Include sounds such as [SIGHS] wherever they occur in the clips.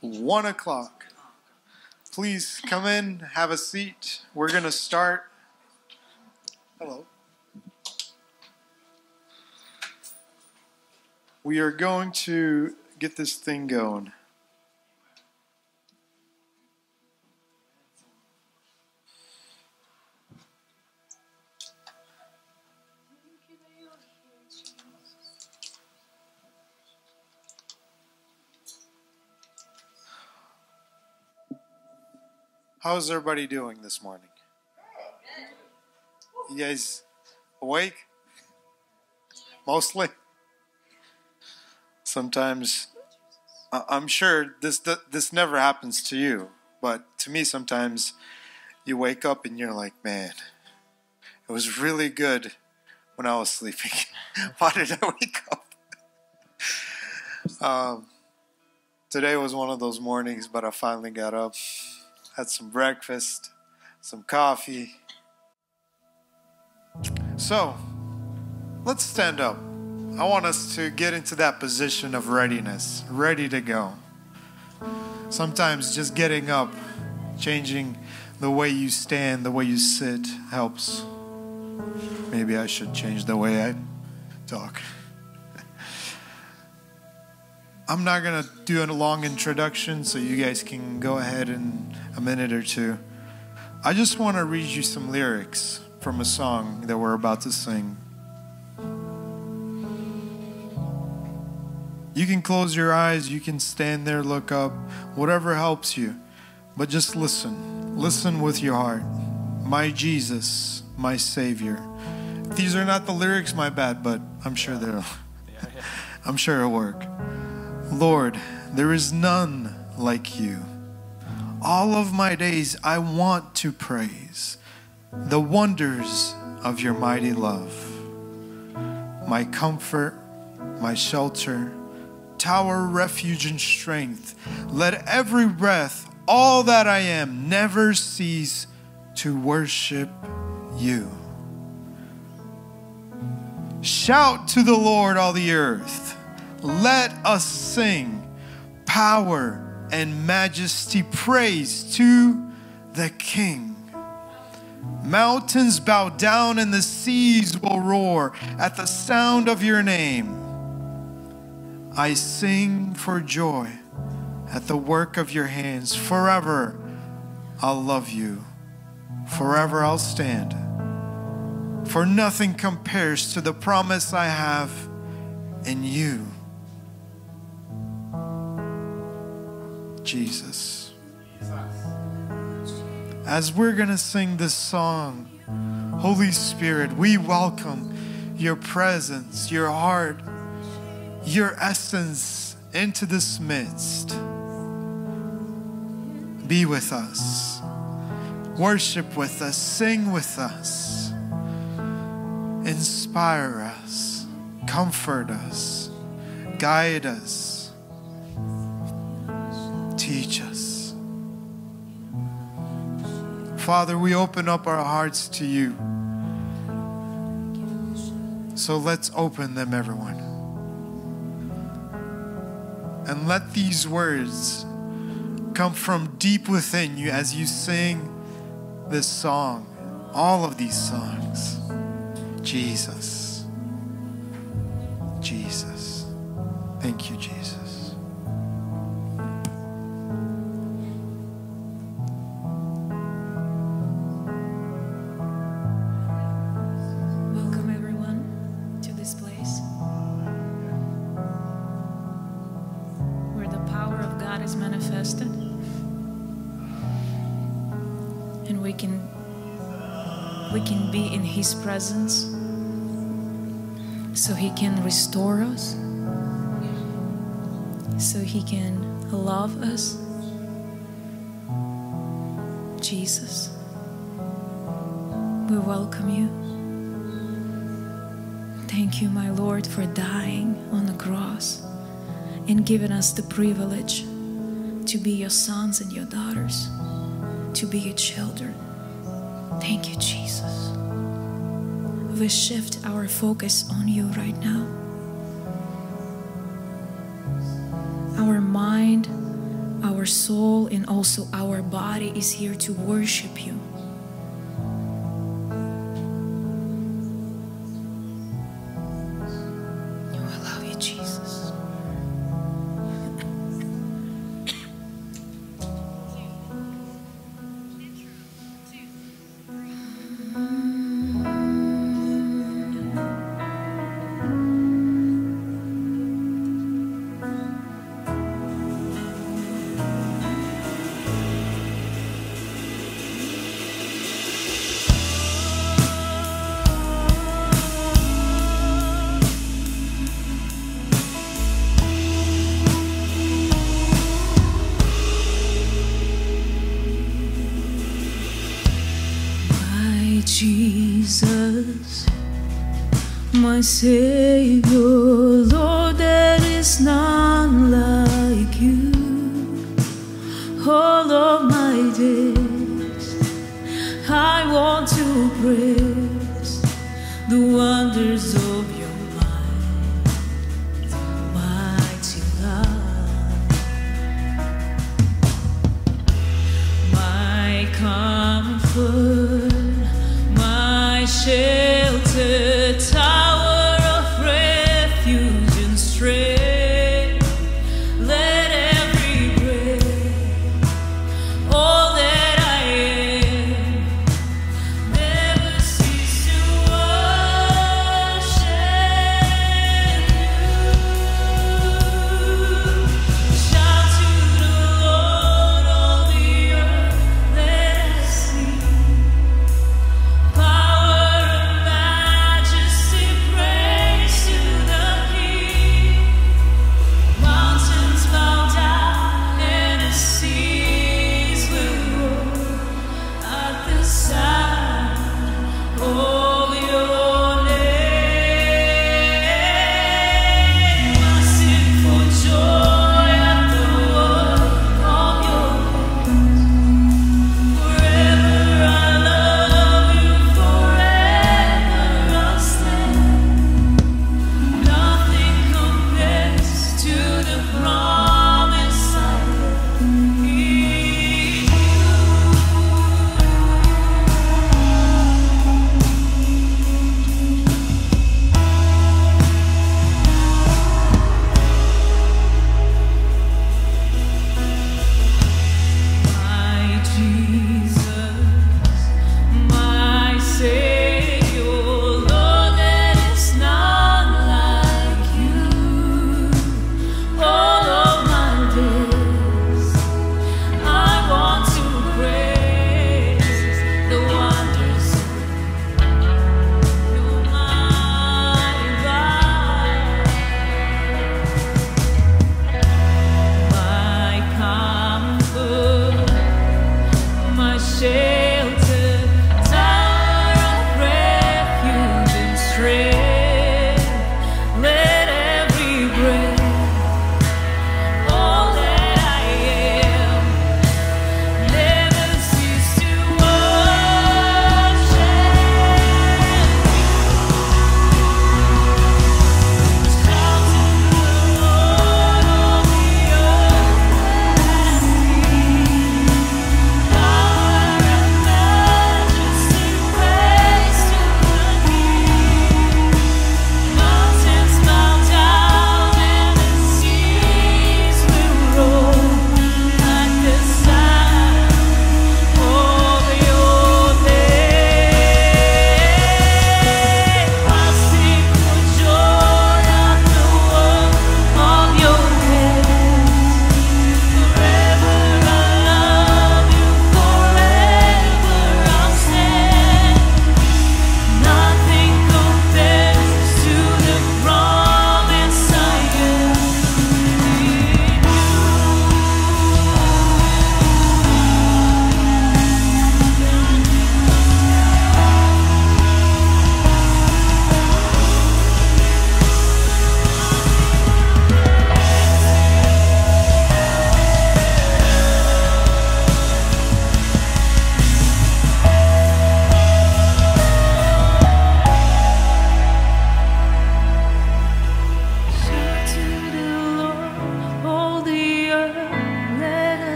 1 o'clock. Please come in, have a seat. We're going to start. Hello. We are going to get this thing going. How's everybody doing this morning? You guys awake? Mostly? Sometimes I'm sure this this never happens to you, but to me sometimes you wake up and you're like, "Man, it was really good when I was sleeping. [LAUGHS] Why did I wake up?" Um, today was one of those mornings, but I finally got up had some breakfast, some coffee. So, let's stand up. I want us to get into that position of readiness, ready to go. Sometimes just getting up, changing the way you stand, the way you sit helps. Maybe I should change the way I talk. I'm not going to do a long introduction, so you guys can go ahead in a minute or two. I just want to read you some lyrics from a song that we're about to sing. You can close your eyes, you can stand there, look up, whatever helps you. But just listen. Listen with your heart. My Jesus, my Savior. If these are not the lyrics, my bad, but I'm sure they'll. [LAUGHS] I'm sure it'll work. Lord, there is none like you. All of my days I want to praise the wonders of your mighty love. My comfort, my shelter, tower, refuge, and strength. Let every breath, all that I am, never cease to worship you. Shout to the Lord, all the earth. Let us sing power and majesty, praise to the King. Mountains bow down and the seas will roar at the sound of your name. I sing for joy at the work of your hands. Forever I'll love you. Forever I'll stand. For nothing compares to the promise I have in you. Jesus. As we're going to sing this song, Holy Spirit, we welcome your presence, your heart, your essence into this midst. Be with us, worship with us, sing with us, inspire us, comfort us, guide us teach us. Father, we open up our hearts to you. So let's open them, everyone. And let these words come from deep within you as you sing this song, all of these songs. Jesus. Jesus. Thank you, Jesus. His presence so he can restore us so he can love us Jesus we welcome you Thank you, my Lord, for dying on the cross and giving us the privilege to be your sons and your daughters, to be your children. Thank you, Jesus. We shift our focus on you right now. Our mind, our soul and also our body is here to worship you.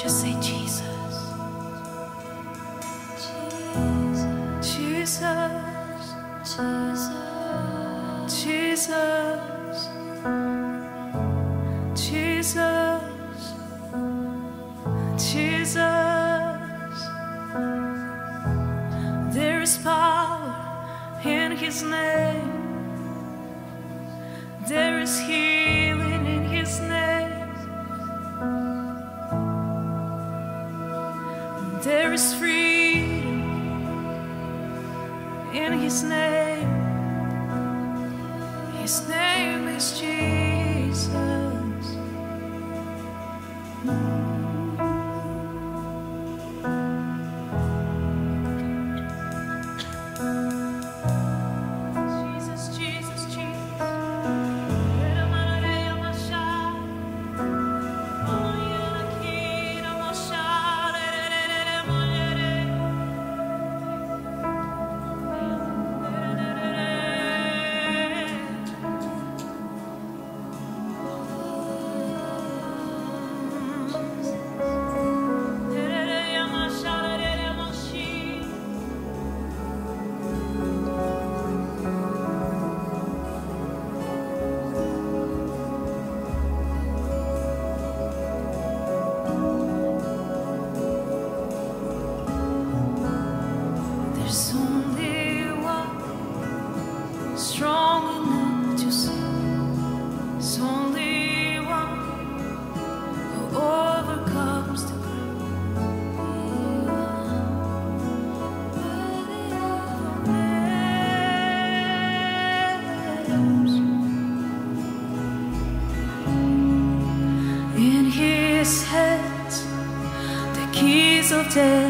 Just say Jesus. Jesus. Jesus. Jesus. Jesus. Jesus. There is power in his name. There is healing. His name, His name is Jesus. after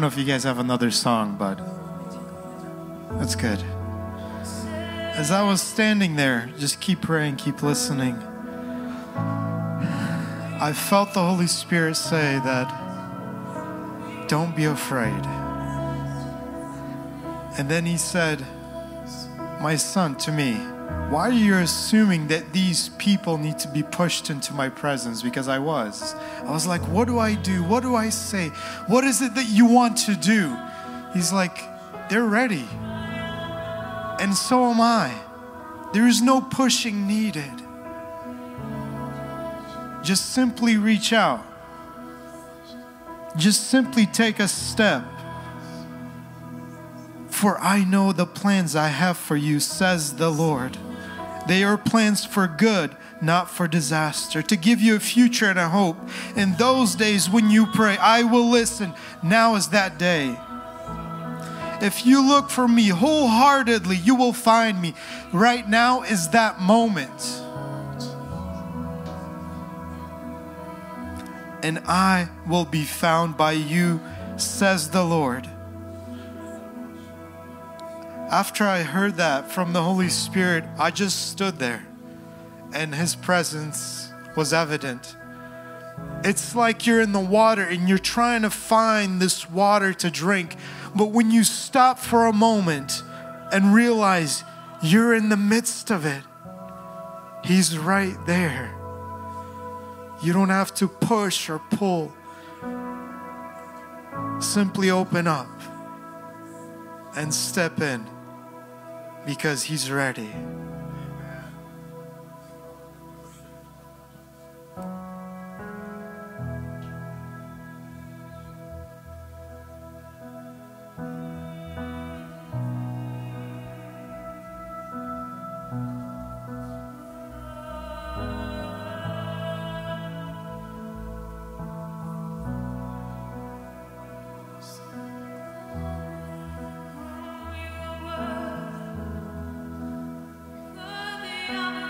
don't know if you guys have another song, but that's good. As I was standing there, just keep praying, keep listening. I felt the Holy Spirit say that don't be afraid. And then he said, My son, to me, why are you assuming that these people need to be pushed into my presence? Because I was. I was like, What do I do? What do I say? What is it that you want to do? He's like, They're ready. And so am I. There is no pushing needed. Just simply reach out. Just simply take a step. For I know the plans I have for you, says the Lord. They are plans for good, not for disaster, to give you a future and a hope. In those days when you pray, I will listen. Now is that day. If you look for me wholeheartedly, you will find me. Right now is that moment. And I will be found by you, says the Lord. After I heard that from the Holy Spirit, I just stood there and His presence was evident. It's like you're in the water and you're trying to find this water to drink. But when you stop for a moment and realize you're in the midst of it, He's right there. You don't have to push or pull. Simply open up and step in because He's ready. You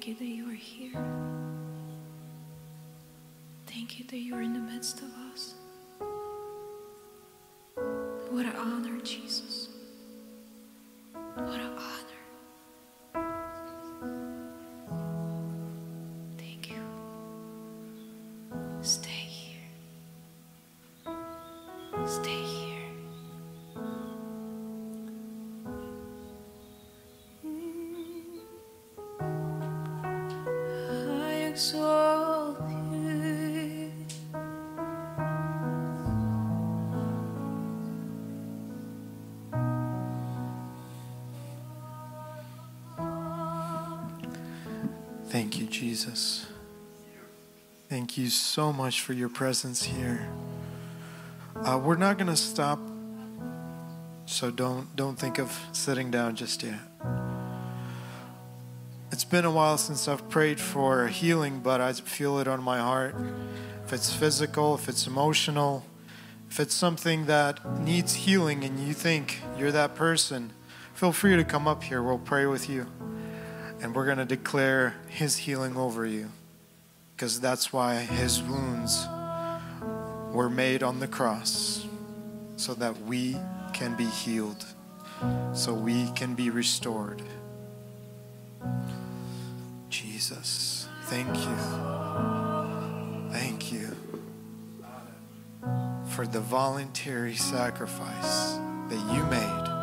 Thank you that you are here. Thank you that you are in the midst of us. What an honor, Jesus. Thank you, Jesus. Thank you so much for your presence here. Uh, we're not going to stop, so don't don't think of sitting down just yet. It's been a while since I've prayed for healing, but I feel it on my heart. If it's physical, if it's emotional, if it's something that needs healing and you think you're that person, feel free to come up here. We'll pray with you. And we're going to declare his healing over you because that's why his wounds were made on the cross so that we can be healed, so we can be restored. Jesus, thank you. Thank you for the voluntary sacrifice that you made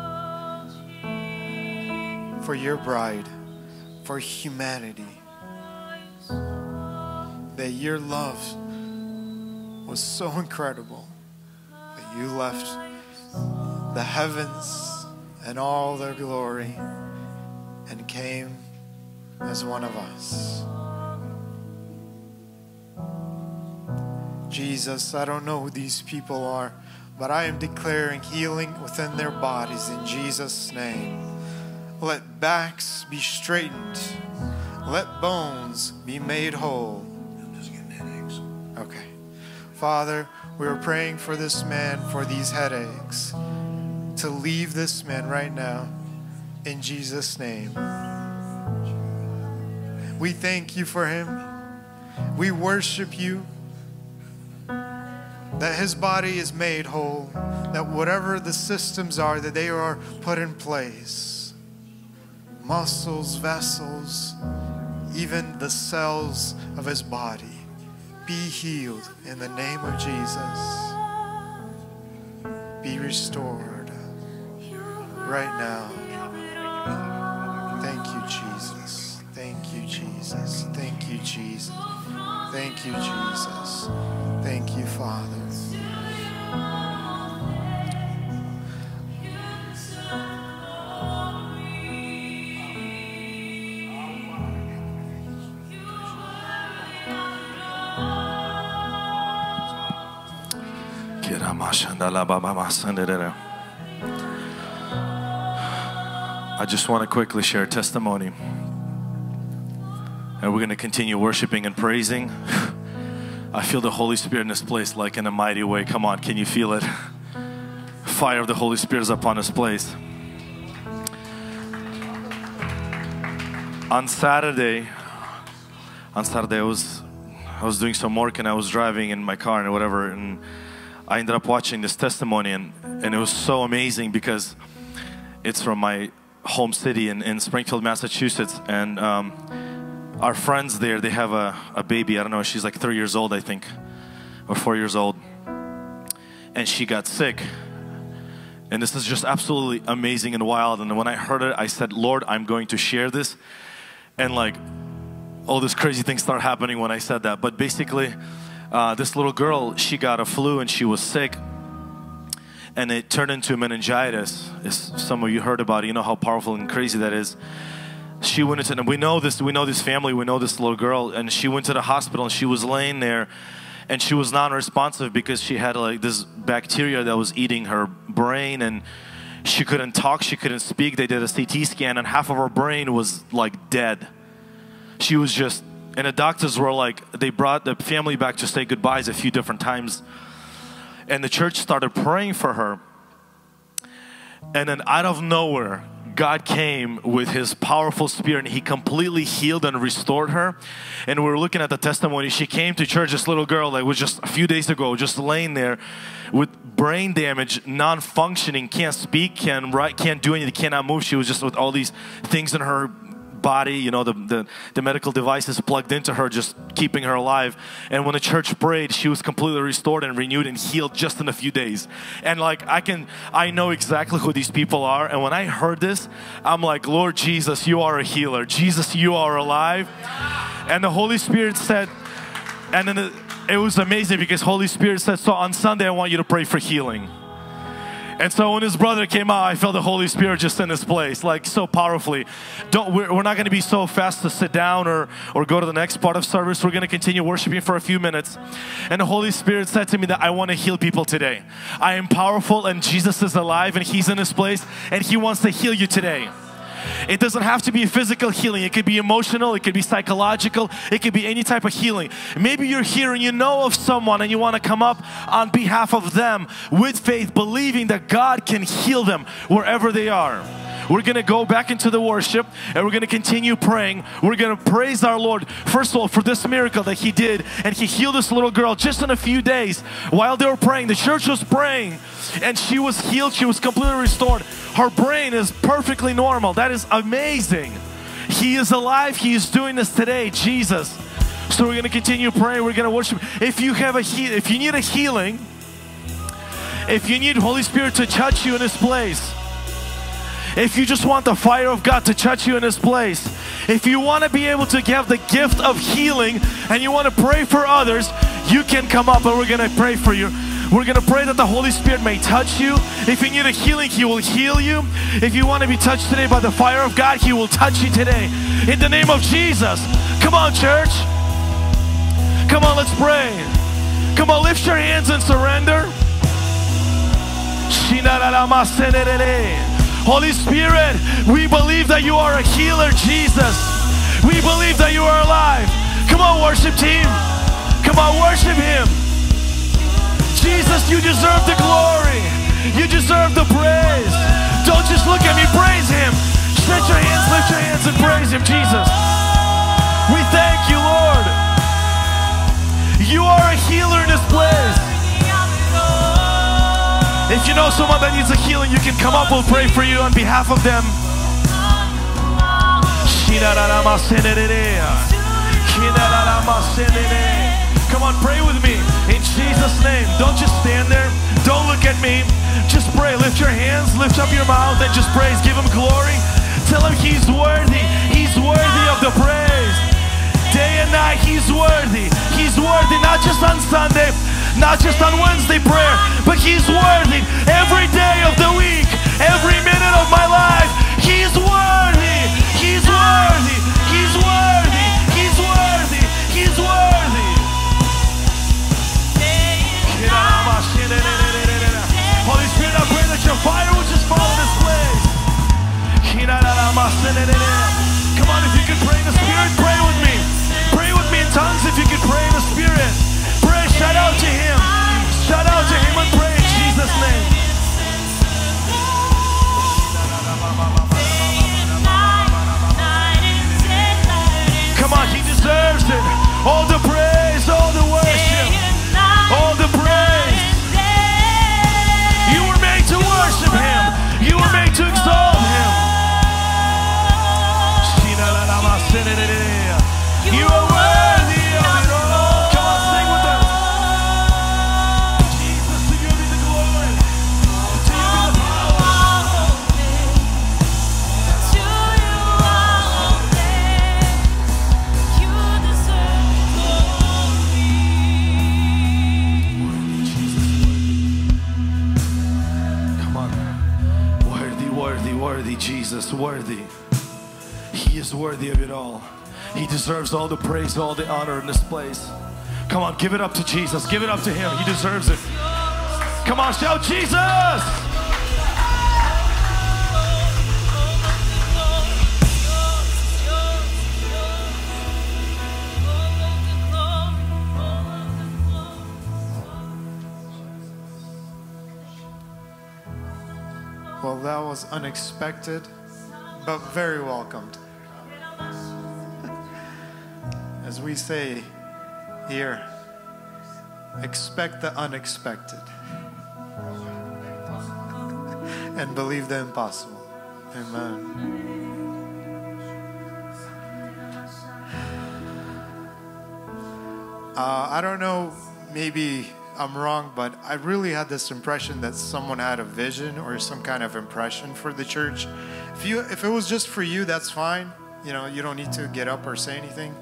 for your bride, for humanity. That your love was so incredible that you left the heavens and all their glory and came as one of us. Jesus, I don't know who these people are, but I am declaring healing within their bodies in Jesus' name. Let backs be straightened, let bones be made whole. I'm just getting headaches. Okay. Father, We are praying for this man for these headaches to leave this man right now in Jesus' name. We thank you for him. We worship you that his body is made whole, that whatever the systems are, that they are put in place. Muscles, vessels, even the cells of his body be healed in the name of Jesus. Be restored right now. Thank you, Jesus. Thank you, Jesus. Thank you, Jesus. Thank you, Jesus. Thank you, Father. I just want to quickly share a testimony. And we're going to continue worshiping and praising. I feel the Holy Spirit in this place like in a mighty way. Come on, can you feel it? Fire of the Holy Spirit is upon this place. On Saturday, on Saturday I was I was doing some work and I was driving in my car and whatever and I ended up watching this testimony and, and it was so amazing because it's from my home city in, in Springfield, Massachusetts. And um, our friends there they have a, a baby. I don't know she's like three years old I think or four years old. And she got sick. And this is just absolutely amazing and wild. And when I heard it I said Lord I'm going to share this. And like all these crazy things start happening when I said that. But basically uh, this little girl she got a flu and she was sick. And it turned into meningitis as some of you heard about. It you know how powerful and crazy that is. She went into we know this we know this family we know this little girl. And she went to the hospital and she was laying there. And she was non-responsive because she had like this bacteria that was eating her brain. And she couldn't talk she couldn't speak. They did a ct scan and half of her brain was like dead. She was just and the doctors were like they brought the family back to say goodbyes a few different times and the church started praying for her and then out of nowhere God came with his powerful spirit and he completely healed and restored her. And we were looking at the testimony. She came to church, this little girl that was just a few days ago, just laying there with brain damage, non-functioning, can't speak, can't write, can't do anything, cannot move. She was just with all these things in her body, you know, the, the, the, medical devices plugged into her, just keeping her alive. And when the church prayed, she was completely restored and renewed and healed just in a few days. And like, I can, I know exactly who these people are. And when I heard this, I'm like, Lord Jesus, you are a healer. Jesus, you are alive. And the Holy Spirit said, and then it, it was amazing because Holy Spirit said, so on Sunday, I want you to pray for healing. And so when his brother came out, I felt the Holy Spirit just in this place, like so powerfully. Don't we're, we're not going to be so fast to sit down or or go to the next part of service. We're going to continue worshiping for a few minutes. And the Holy Spirit said to me that I want to heal people today. I am powerful, and Jesus is alive, and He's in this place, and He wants to heal you today. It doesn't have to be physical healing. It could be emotional, it could be psychological, it could be any type of healing. Maybe you're here and you know of someone and you want to come up on behalf of them with faith, believing that God can heal them wherever they are. We're going to go back into the worship and we're going to continue praying. We're going to praise our Lord, first of all, for this miracle that He did. And He healed this little girl just in a few days while they were praying. The church was praying and she was healed. She was completely restored. Her brain is perfectly normal. That is amazing. He is alive. He is doing this today, Jesus. So we're going to continue praying. We're going to worship. If you have a he if you need a healing, if you need Holy Spirit to touch you in this place, if you just want the fire of God to touch you in this place, if you want to be able to give the gift of healing and you want to pray for others, you can come up and we're going to pray for you. We're going to pray that the Holy Spirit may touch you. If you need a healing, He will heal you. If you want to be touched today by the fire of God, He will touch you today. In the name of Jesus. Come on, church. Come on, let's pray. Come on, lift your hands and surrender. Holy Spirit, we believe that you are a healer, Jesus. We believe that you are alive. Come on, worship team. Come on, worship Him. Jesus, you deserve the glory. You deserve the praise. Don't just look at me, praise Him. Stretch your hands, lift your hands, and praise Him, Jesus. If you know someone that needs a healing, you can come up. We'll pray for you on behalf of them. Come on, pray with me in Jesus' name. Don't just stand there. Don't look at me. Just pray. Lift your hands, lift up your mouth, and just praise. Give him glory. Tell him he's worthy. He's worthy of the praise. Day and night, he's worthy. He's worthy, not just on Sunday, not just on Wednesday prayer, but he's worthy every day of the week, every minute of my life. He's worthy. He's worthy. He's worthy. He's worthy. He's worthy. Holy Spirit, I pray that your fire will just fall in this place. Come on, if you can pray in the Spirit, pray with me. Pray with me in tongues if you can pray in the Spirit. Shout out to Him. Shout out to Him and pray in Jesus' name. Come on, He deserves it. All the praise, all the worship, worthy. He is worthy of it all. He deserves all the praise, all the honor in this place. Come on, give it up to Jesus. Give it up to Him. He deserves it. Come on, shout Jesus! Well, that was unexpected, but very welcomed. [LAUGHS] As we say here, expect the unexpected [LAUGHS] and believe the impossible. Amen. Uh, I don't know, maybe I'm wrong, but I really had this impression that someone had a vision or some kind of impression for the church. If you, if it was just for you, that's fine. You know, you don't need to get up or say anything.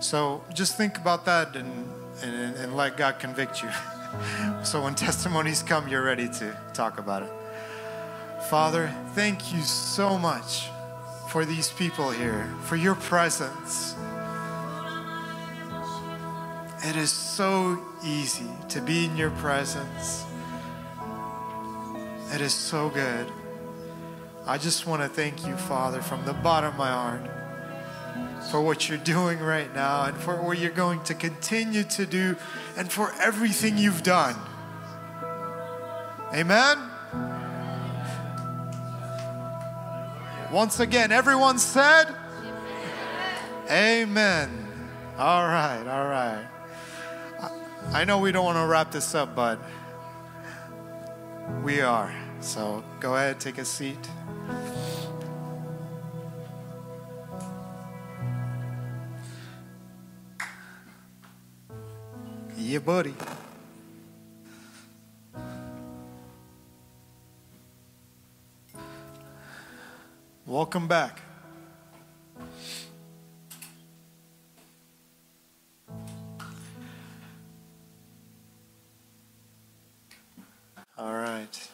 So just think about that and and, and let God convict you. [LAUGHS] so when testimonies come, you're ready to talk about it. Father, thank you so much for these people here, for your presence. It is so easy to be in your presence. It is so good. I just want to thank you, Father, from the bottom of my heart for what you're doing right now and for what you're going to continue to do and for everything you've done. Amen. Once again, everyone said, Amen. All right, all right. I- know we don't want to wrap this up, but we are. So go ahead, take a seat. Yeah, buddy. Welcome back. All right.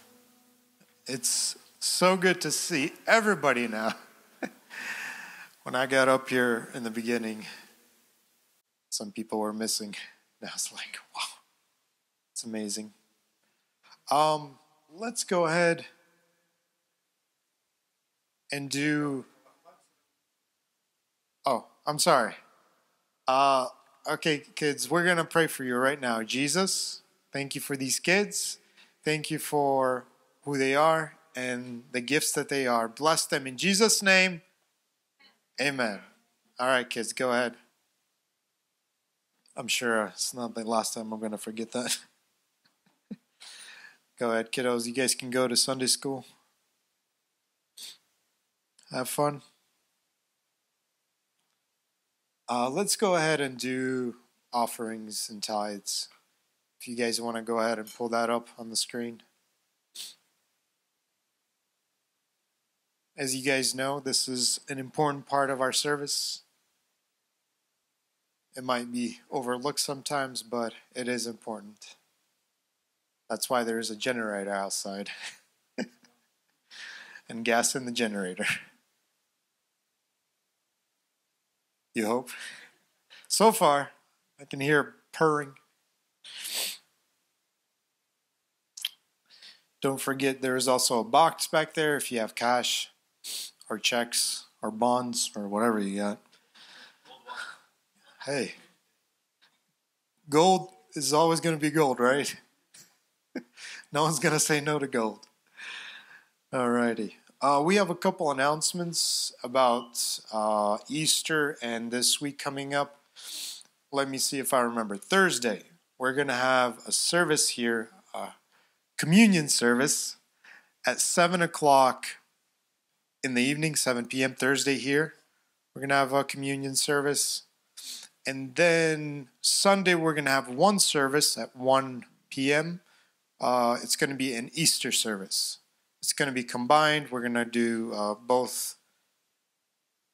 It's so good to see everybody now. [LAUGHS] when I got up here in the beginning, some people were missing. And I was like, wow, it's amazing. Um, let's go ahead and do. Oh, I'm sorry. Uh, okay, kids, we're going to pray for you right now. Jesus, Thank you for these kids. Thank you for who they are and the gifts that they are. Bless them in Jesus' name. Amen. All right, kids, go ahead. I'm sure it's not the last time I'm going to forget that. [LAUGHS] go ahead, kiddos. You guys can go to Sunday school. Have fun. Uh, let's go ahead and do offerings and tithes. If you guys want to go ahead and pull that up on the screen. As you guys know, this is an important part of our service. It might be overlooked sometimes, but it is important. That's why there is a generator outside [LAUGHS] and gas in the generator. You hope? So far, I can hear purring. Don't forget there is also a box back there if you have cash or checks or bonds or whatever you got. Hey, gold is always going to be gold, right? [LAUGHS] no one's going to say no to gold. Alrighty. Uh, we have a couple announcements about uh, Easter and this week coming up. Let me see if I remember. Thursday, we're going to have a service here, communion service at 7 o'clock in the evening, 7 p.m. Thursday here. We're going to have a communion service. And then Sunday, we're going to have one service at 1 p.m. Uh, it's going to be an Easter service. It's going to be combined. We're going to do uh, both,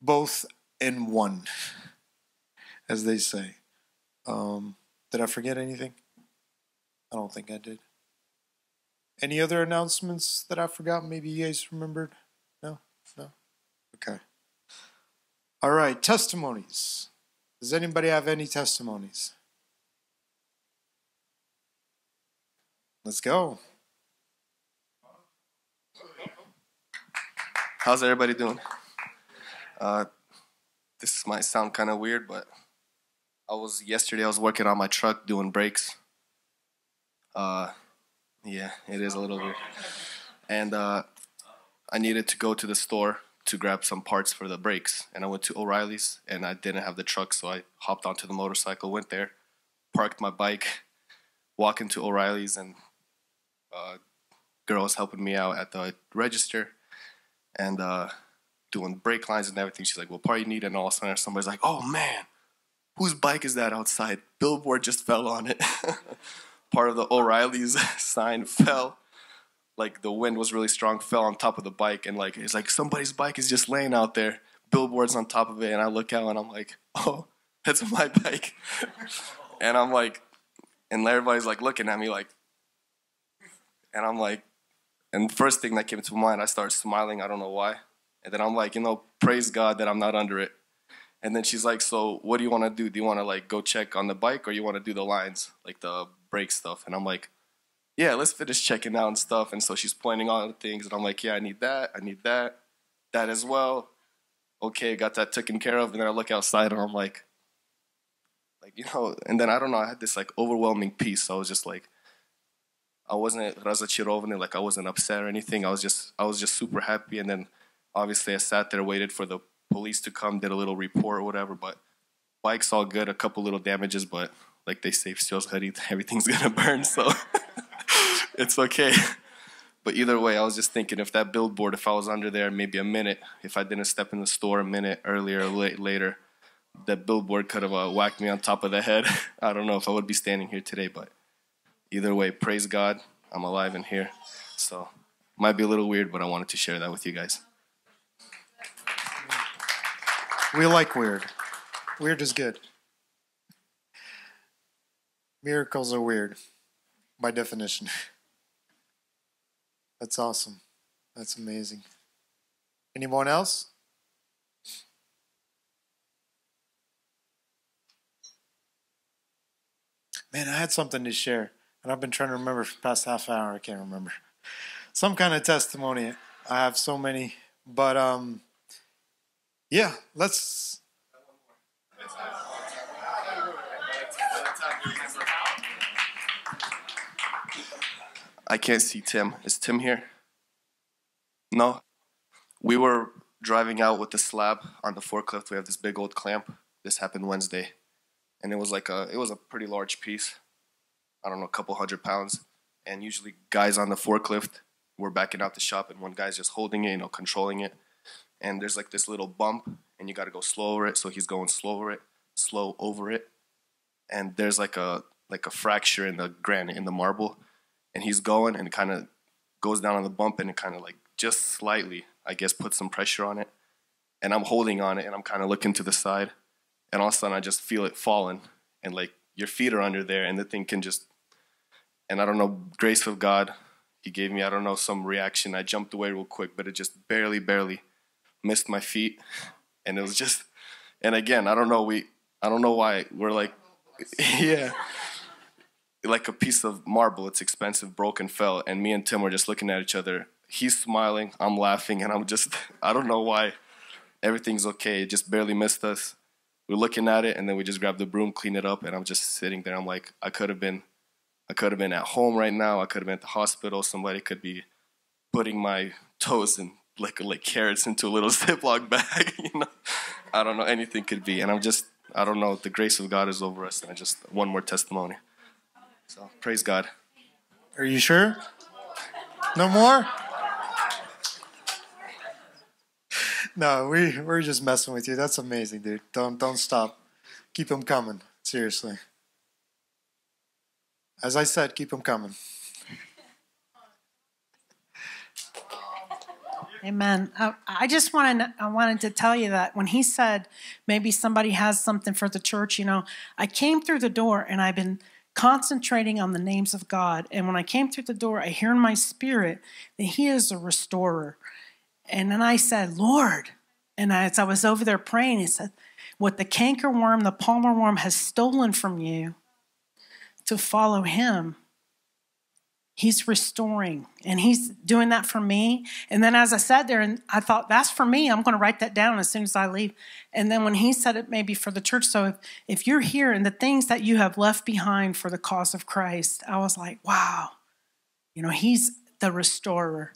both in one, as they say. Um, did I forget anything? I don't think I did. Any other announcements that I forgot? Maybe you guys remembered? No? No? Okay. All right, testimonies. Does anybody have any testimonies? Let's go. How's everybody doing? Uh, this might sound kind of weird, but I was yesterday. I was working on my truck doing brakes. Uh, yeah, it is a little weird. And uh, I needed to go to the store to grab some parts for the brakes, and I went to O'Reilly's, and I didn't have the truck, so I hopped onto the motorcycle, went there, parked my bike, walked into O'Reilly's, and uh, girl was helping me out at the register and uh, doing brake lines and everything. She's like, "What part you need?" And all of a sudden, somebody's like, "Oh man, whose bike is that outside?" Billboard just fell on it. [LAUGHS] part of the O'Reilly's [LAUGHS] sign fell. Like the wind was really strong, fell on top of the bike, and like it's like somebody's bike is just laying out there. Billboards on top of it, and I look out and I'm like, "Oh, [LAUGHS] that's my bike," [LAUGHS] and I'm like, and everybody's like looking at me like, and I'm like, and first thing that came to mind, I started smiling. I don't know why. And then I'm like, you know, praise God that I'm not under it. And then she's like, so what do you want to do? Do you want to like go check on the bike or you want to do the lines, like the brake stuff. And I'm like, yeah, let's finish checking out and stuff. And so she's pointing out things, and I'm like, yeah, I need that, I need that, that as well. Okay, got that taken care of. And then I look outside, and I'm like, like you know. And then I don't know, I had this like overwhelming peace. So I was just like, I wasn't razochirovny, like I wasn't upset or anything. I was just, I was just super happy. And then obviously I sat there, waited for the police to come, did a little report or whatever. But bike's all good, a couple little damages, but like they say, Steel's hoodie, [LAUGHS] everything's gonna burn, so [LAUGHS] it's okay. But either way, I was just thinking if that billboard, if I was under there maybe a minute, if I didn't step in the store a minute earlier or late, later, that billboard could have uh, whacked me on top of the head. [LAUGHS] I don't know if I would be standing here today, but either way, praise God, I'm alive and here. So might be a little weird, but I wanted to share that with you guys. We like weird. Weird is good. Miracles are weird, by definition. [LAUGHS] That's awesome. That's amazing. Anyone else? Man, I had something to share, and I've been trying to remember for the past half hour. I can't remember. [LAUGHS] Some kind of testimony. I have so many, but um, yeah. Let's. I can't see Tim. Is Tim here? No. We were driving out with the slab on the forklift. We have this big old clamp. This happened Wednesday, and it was like a it was a pretty large piece. I don't know, a couple hundred pounds. And usually, guys on the forklift were backing out the shop, and one guy's just holding it, you know, controlling it. And there's like this little bump, and you got to go slow over it. So he's going slow over it, slow over it, and there's like a like a fracture in the granite in the marble, and he's going and kind of goes down on the bump, and it kind of like just slightly, I guess, puts some pressure on it. And I'm holding on it, and I'm kind of looking to the side, and all of a sudden I just feel it falling, and like your feet are under there, and the thing can just and I don't know, grace of God, He gave me, I don't know, some reaction. I jumped away real quick, but it just barely, barely missed my feet. And it was just, and again, I don't know, we, I don't know why we're like, [LAUGHS] yeah, like a piece of marble. It's expensive, broken, fell. And me and Tim were just looking at each other. He's smiling, I'm laughing, and I'm just, [LAUGHS] I don't know why. Everything's okay. It just barely missed us. We're looking at it, and then we just grab the broom, clean it up, and I'm just sitting there. I'm like, I could have been I could have been at home right now. I could have been at the hospital. Somebody could be putting my toes and like like carrots into a little [LAUGHS] Ziploc bag. [LAUGHS] You know, I don't know. Anything could be. And I'm just, I don't know. The grace of God is over us. And I just one more testimony. So praise God. Are you sure? No more? No, we we're just messing with you. That's amazing, dude. Don't don't stop. Keep them coming. Seriously. As I said, keep them coming. Amen. I, I just wanted I wanted to tell you that when he said maybe somebody has something for the church, you know, I came through the door and I've been concentrating on the names of God. And when I came through the door, I hear in my spirit that He is a restorer. And then I said, Lord, and as I was over there praying, He said, What the cankerworm, the palmer worm has stolen from you to follow Him, He's restoring, and He's doing that for me. And then as I sat there, and I thought, that's for me. I'm going to write that down as soon as I leave. And then when He said it, maybe for the church. So if, if you're here and the things that you have left behind for the cause of Christ, I was like, wow, you know, He's the restorer,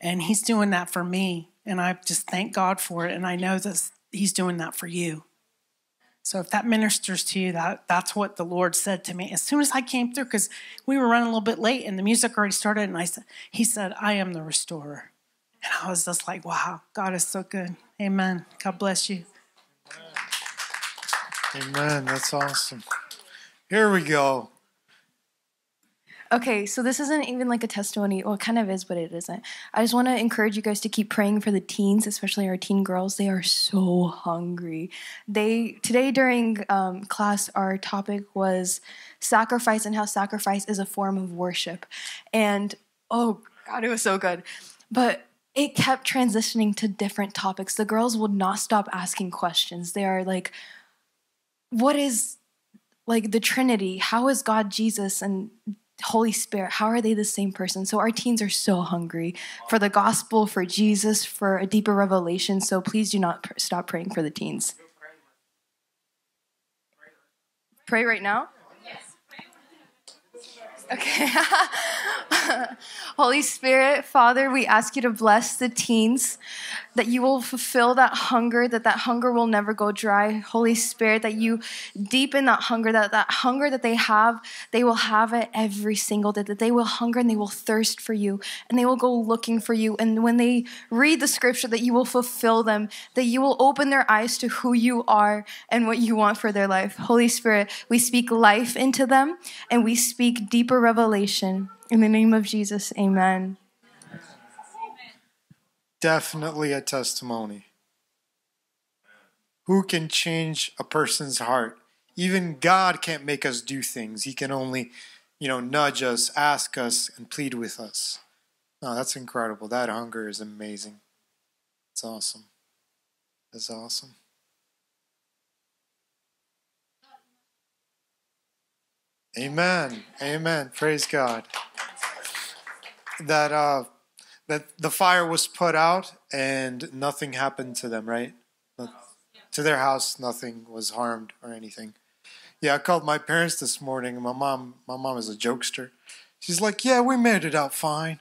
and He's doing that for me. And I just thank God for it. And I know that He's doing that for you. So if that ministers to you, that that's what the Lord said to me as soon as I came through, because we were running a little bit late and the music already started, and I said, He said, I am the restorer. And I was just like, wow, God is so good. Amen. God bless you. Amen. That's awesome. Here we go. Okay, so this isn't even like a testimony. Well, it kind of is, but it isn't. I just want to encourage you guys to keep praying for the teens, especially our teen girls. They are so hungry. They today during um, class, our topic was sacrifice and how sacrifice is a form of worship. And oh God, it was so good. But it kept transitioning to different topics. The girls would not stop asking questions. They are like, "What is like the Trinity? How is God Jesus and Holy Spirit, how are they the same person? So our teens are so hungry for the gospel, for Jesus, for a deeper revelation. So please do not pr- stop praying for the teens. Pray right now? Okay. [LAUGHS] Holy Spirit, Father, we ask you to bless the teens, that you will fulfill that hunger, that that hunger will never go dry. Holy Spirit, that you deepen that hunger, that that hunger that they have, they will have it every single day, that they will hunger and they will thirst for you, and they will go looking for you. And when they read the scripture, that you will fulfill them, that you will open their eyes to who you are and what you want for their life. Holy Spirit, we speak life into them and we speak deeper revelation. In the name of Jesus, amen. Definitely a testimony. Who can change a person's heart? Even God can't make us do things. He can only, you know, nudge us, ask us, and plead with us. Oh, that's incredible. That hunger is amazing. It's awesome. It's awesome. Amen. Amen. Praise God. That uh that the fire was put out and nothing happened to them, right? To their house nothing was harmed or anything. Yeah, I called my parents this morning. My mom my mom is a jokester. She's like, Yeah, we made it out fine.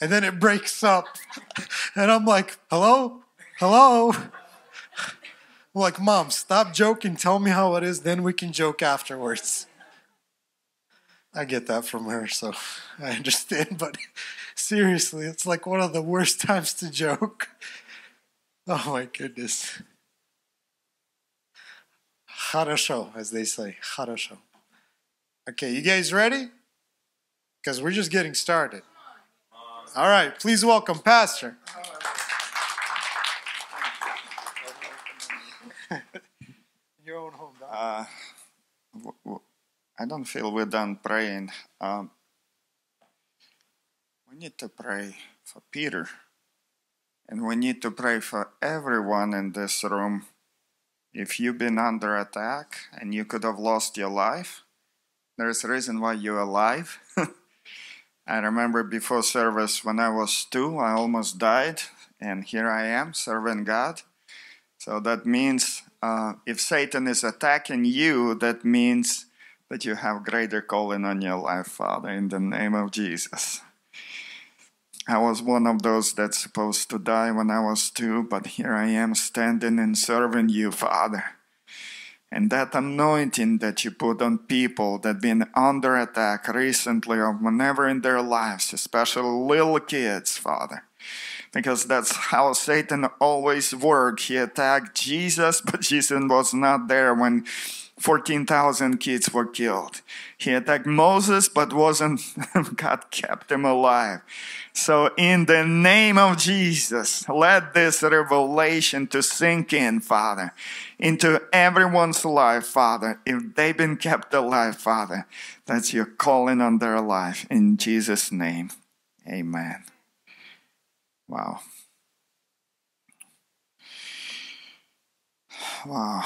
And then it breaks up. [LAUGHS] And I'm like, Hello? Hello? [LAUGHS] I'm like, Mom, stop joking. Tell me how it is. Then we can joke afterwards. I get that from her, so I understand. [LAUGHS] But seriously, it's like one of the worst times to joke. Oh my goodness. Хорошо, as they say. Хорошо. Okay, you guys ready? Because we're just getting started. All right, please welcome Pastor. [LAUGHS] Your own home. dog. Uh, w- w- I don't feel we're done praying. Um, we need to pray for Peter. And we need to pray for everyone in this room. If you've been under attack and you could have lost your life, there's a reason why you're alive. [LAUGHS] I remember before service when I was two, I almost died, and here I am serving God. So that means uh, if Satan is attacking you, that means that you have greater calling on your life, Father, in the name of Jesus. I was one of those that's supposed to die when I was two, but here I am standing and serving you, Father. And that anointing that you put on people that been under attack recently or whenever in their lives, especially little kids, Father. Because that's how Satan always worked. He attacked Jesus, [LAUGHS] but Jesus was not there when 14,000 kids were killed. He attacked Moses, but wasn't, [LAUGHS] God kept him alive. So in the name of Jesus, let this revelation to sink in, Father, into everyone's life, Father. If they've been kept alive, Father, that's your calling on their life. In Jesus' name, amen. Wow. Wow.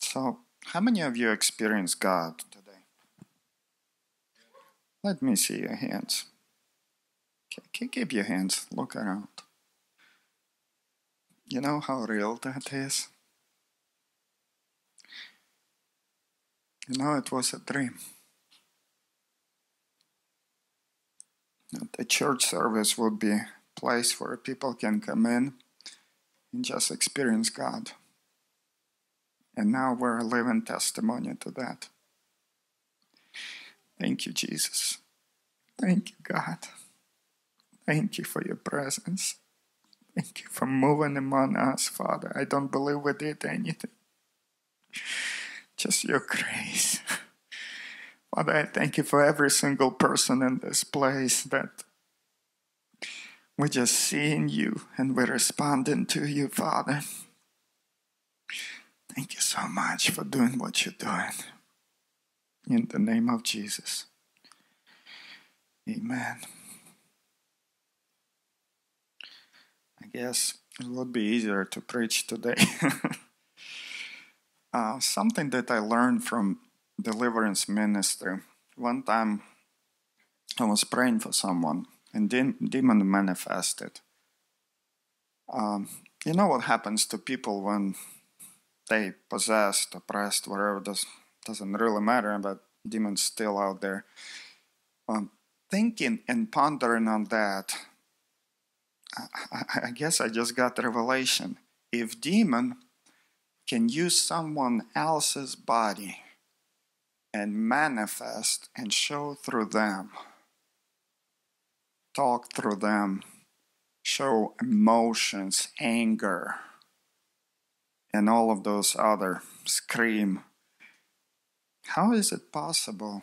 So, how many of you experience God today? Let me see your hands. K- Keep your hands. Look around. You know how real that is? You know, it was a dream. The church service would be a place where people can come in and just experience God. And now we're a living testimony to that. Thank you, Jesus. Thank you, God. Thank you for your presence. Thank you for moving among us, Father. I don't believe we did anything. Just your grace. [LAUGHS] Father, I thank you for every single person in this place that we're just seeing you and we're responding to you, Father. Thank you so much for doing what you're doing. In the name of Jesus. Amen. I guess it would be easier to preach today. [LAUGHS] uh, something that I learned from deliverance ministry. One time I was praying for someone and dem- demon manifested. Um, you know what happens to people when they possessed, oppressed, whatever does doesn't really matter, but demons still out there. Um, thinking and pondering on that, I, I, guess I just got revelation. If demon can use someone else's body and manifest and show through them, talk through them, show emotions, anger, and all of those other scream. How is it possible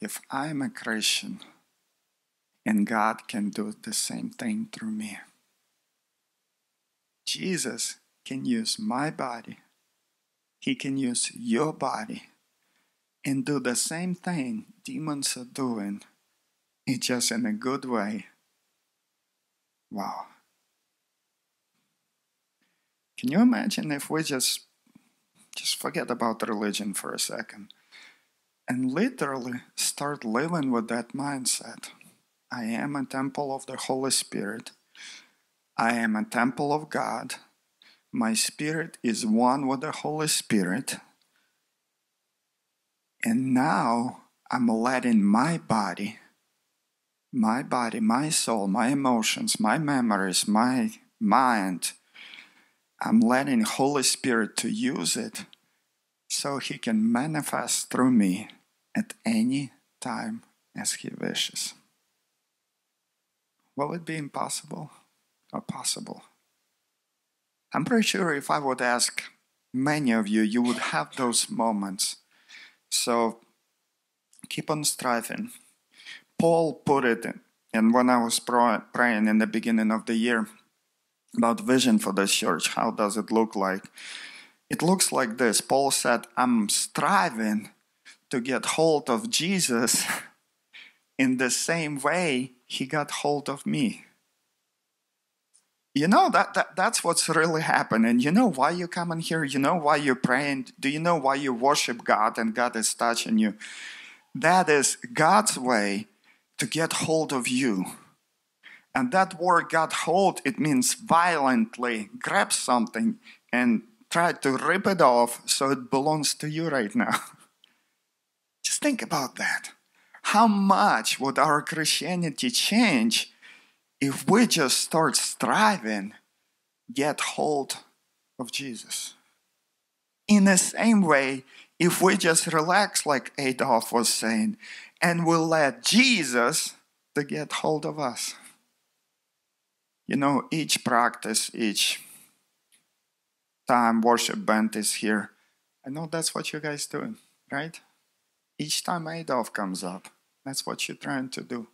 if I'm a Christian and God can do the same thing through me? Jesus can use my body, He can use your body and do the same thing demons are doing, it's just in a good way. Wow. Can you imagine if we just just forget about religion for a second and literally start living with that mindset? I am a temple of the Holy Spirit. I am a temple of God. My spirit is one with the Holy Spirit. And now I'm letting my body my body, my soul, my emotions, my memories, my mind, I'm letting Holy Spirit to use it so he can manifest through me at any time as he wishes. Will it be impossible or possible? I'm pretty sure if I would ask many of you, you would have those moments. So keep on striving. Paul put it, and when I was praying in the beginning of the year about vision for this church, how does it look like? It looks like this. Paul said, I'm striving to get hold of Jesus [LAUGHS] in the same way he got hold of me. You know that, that that's what's really happening. You know why you come in here. You know why you're praying. Do you know why you worship God and God is touching you? That is God's way to get hold of you. And that word "got hold" it means violently grab something and try to rip it off so it belongs to you right now. [LAUGHS] Just think about that. How much would our Christianity change if we just start striving, get hold of Jesus? In the same way, if we just relax, like Adolf was saying, and we let Jesus to get hold of us. You know, each practice, each time worship band is here, I know that's what you guys doing, right? Each time Adolf comes up, that's what you're trying to do.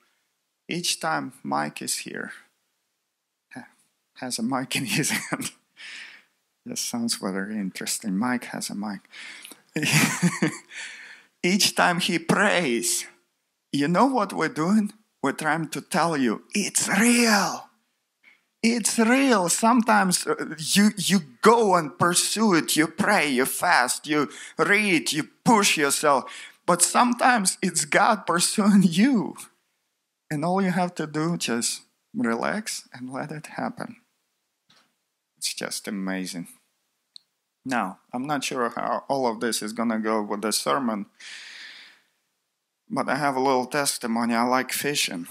Each time Mike is here, has a mic in his [LAUGHS] hand. This sounds very interesting. Mike has a mic. [LAUGHS] Each time he prays, you know what we're doing? We're trying to tell you it's real. It's real. Sometimes uh, you you go and pursue it. You pray, you fast, you read, you push yourself. But sometimes it's God pursuing [LAUGHS] you. And all you have to do just relax and let it happen. It's just amazing. Now, I'm not sure how all of this is going to go with the sermon, but I have a little testimony. I like fishing.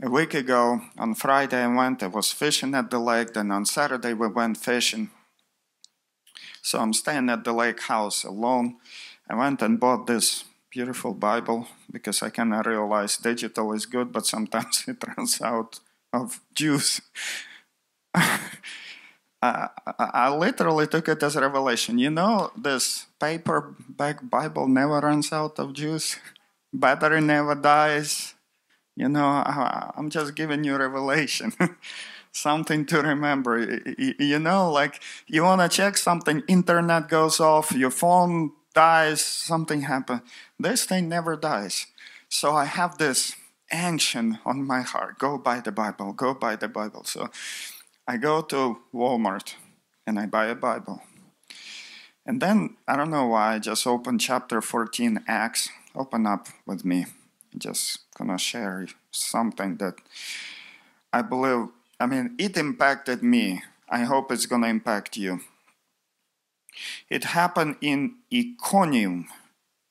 A week ago, on Friday, I went, I was fishing at the lake, then on Saturday, we went fishing. So I'm staying at the lake house alone. I went and bought this beautiful Bible because I of realize digital is good, but sometimes [LAUGHS] it runs out of juice. [LAUGHS] I, I literally took it as a revelation. You know, this paperback Bible never runs out of juice, [LAUGHS] battery never dies. You know, I, I'm just giving you revelation. [LAUGHS] something to remember. You know, like you want to check something, internet goes off, your phone dies, something happens. This thing never dies. So I have this action on my heart go buy the Bible, go buy the Bible. So I go to Walmart and I buy a Bible. And then, I don't know why, I just open chapter 14, Acts. Open up with me. Just gonna share something that I believe, I mean, it impacted me. I hope it's gonna impact you. It happened in Iconium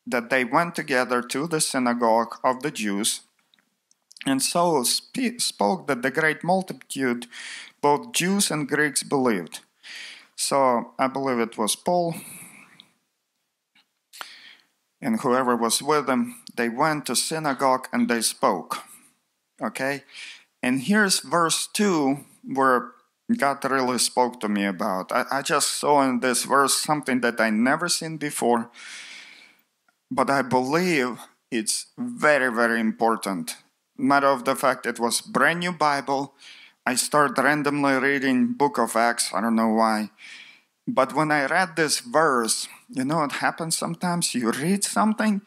that they went together to the synagogue of the Jews and so spe- spoke that the great multitude both Jews and Greeks believed. So I believe it was Paul and whoever was with them. They went to synagogue and they spoke. Okay? And here's verse 2 where God really spoke to me about. I, I just saw in this verse something that I never seen before, but I believe it's very, very important. Matter of the fact, it was brand new Bible I started randomly reading Book of Acts. I don't know why. But when I read this verse, you know what happens sometimes? You read something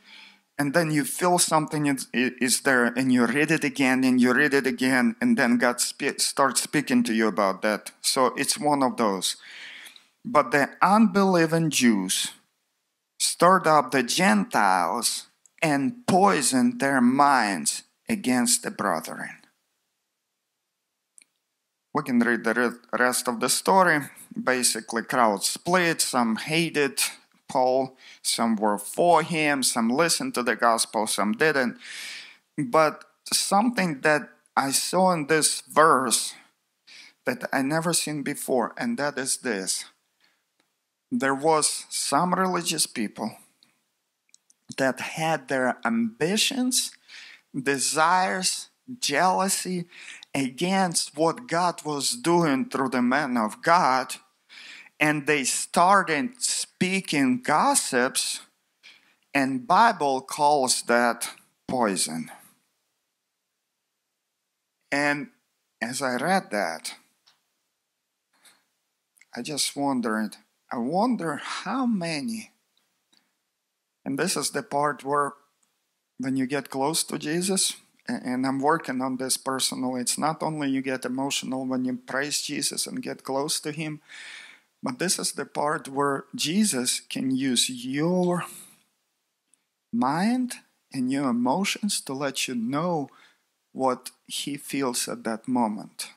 and then you feel something is, is there and you read it again and you read it again and then God starts speaking to you about that. So it's one of those. But the unbelieving Jews stirred up the Gentiles and poisoned their minds against the brethren. We can read the rest of the story. Basically, crowd split. Some hated Paul, some were for him, some listened to the gospel, some didn't. But something that I saw in this verse that I never seen before, and that is this. There was some religious people that had their ambitions, desires, jealousy against what God was doing through the man of God, and they started speaking gossips, and Bible calls that poison. And as I read that, I just wondered, I wonder how many, and this is the part where when you get close to Jesus, and I'm working on this personally, it's not only you get emotional when you praise Jesus and get close to Him, but this is the part where Jesus can use your mind and your emotions to let you know what He feels at that moment.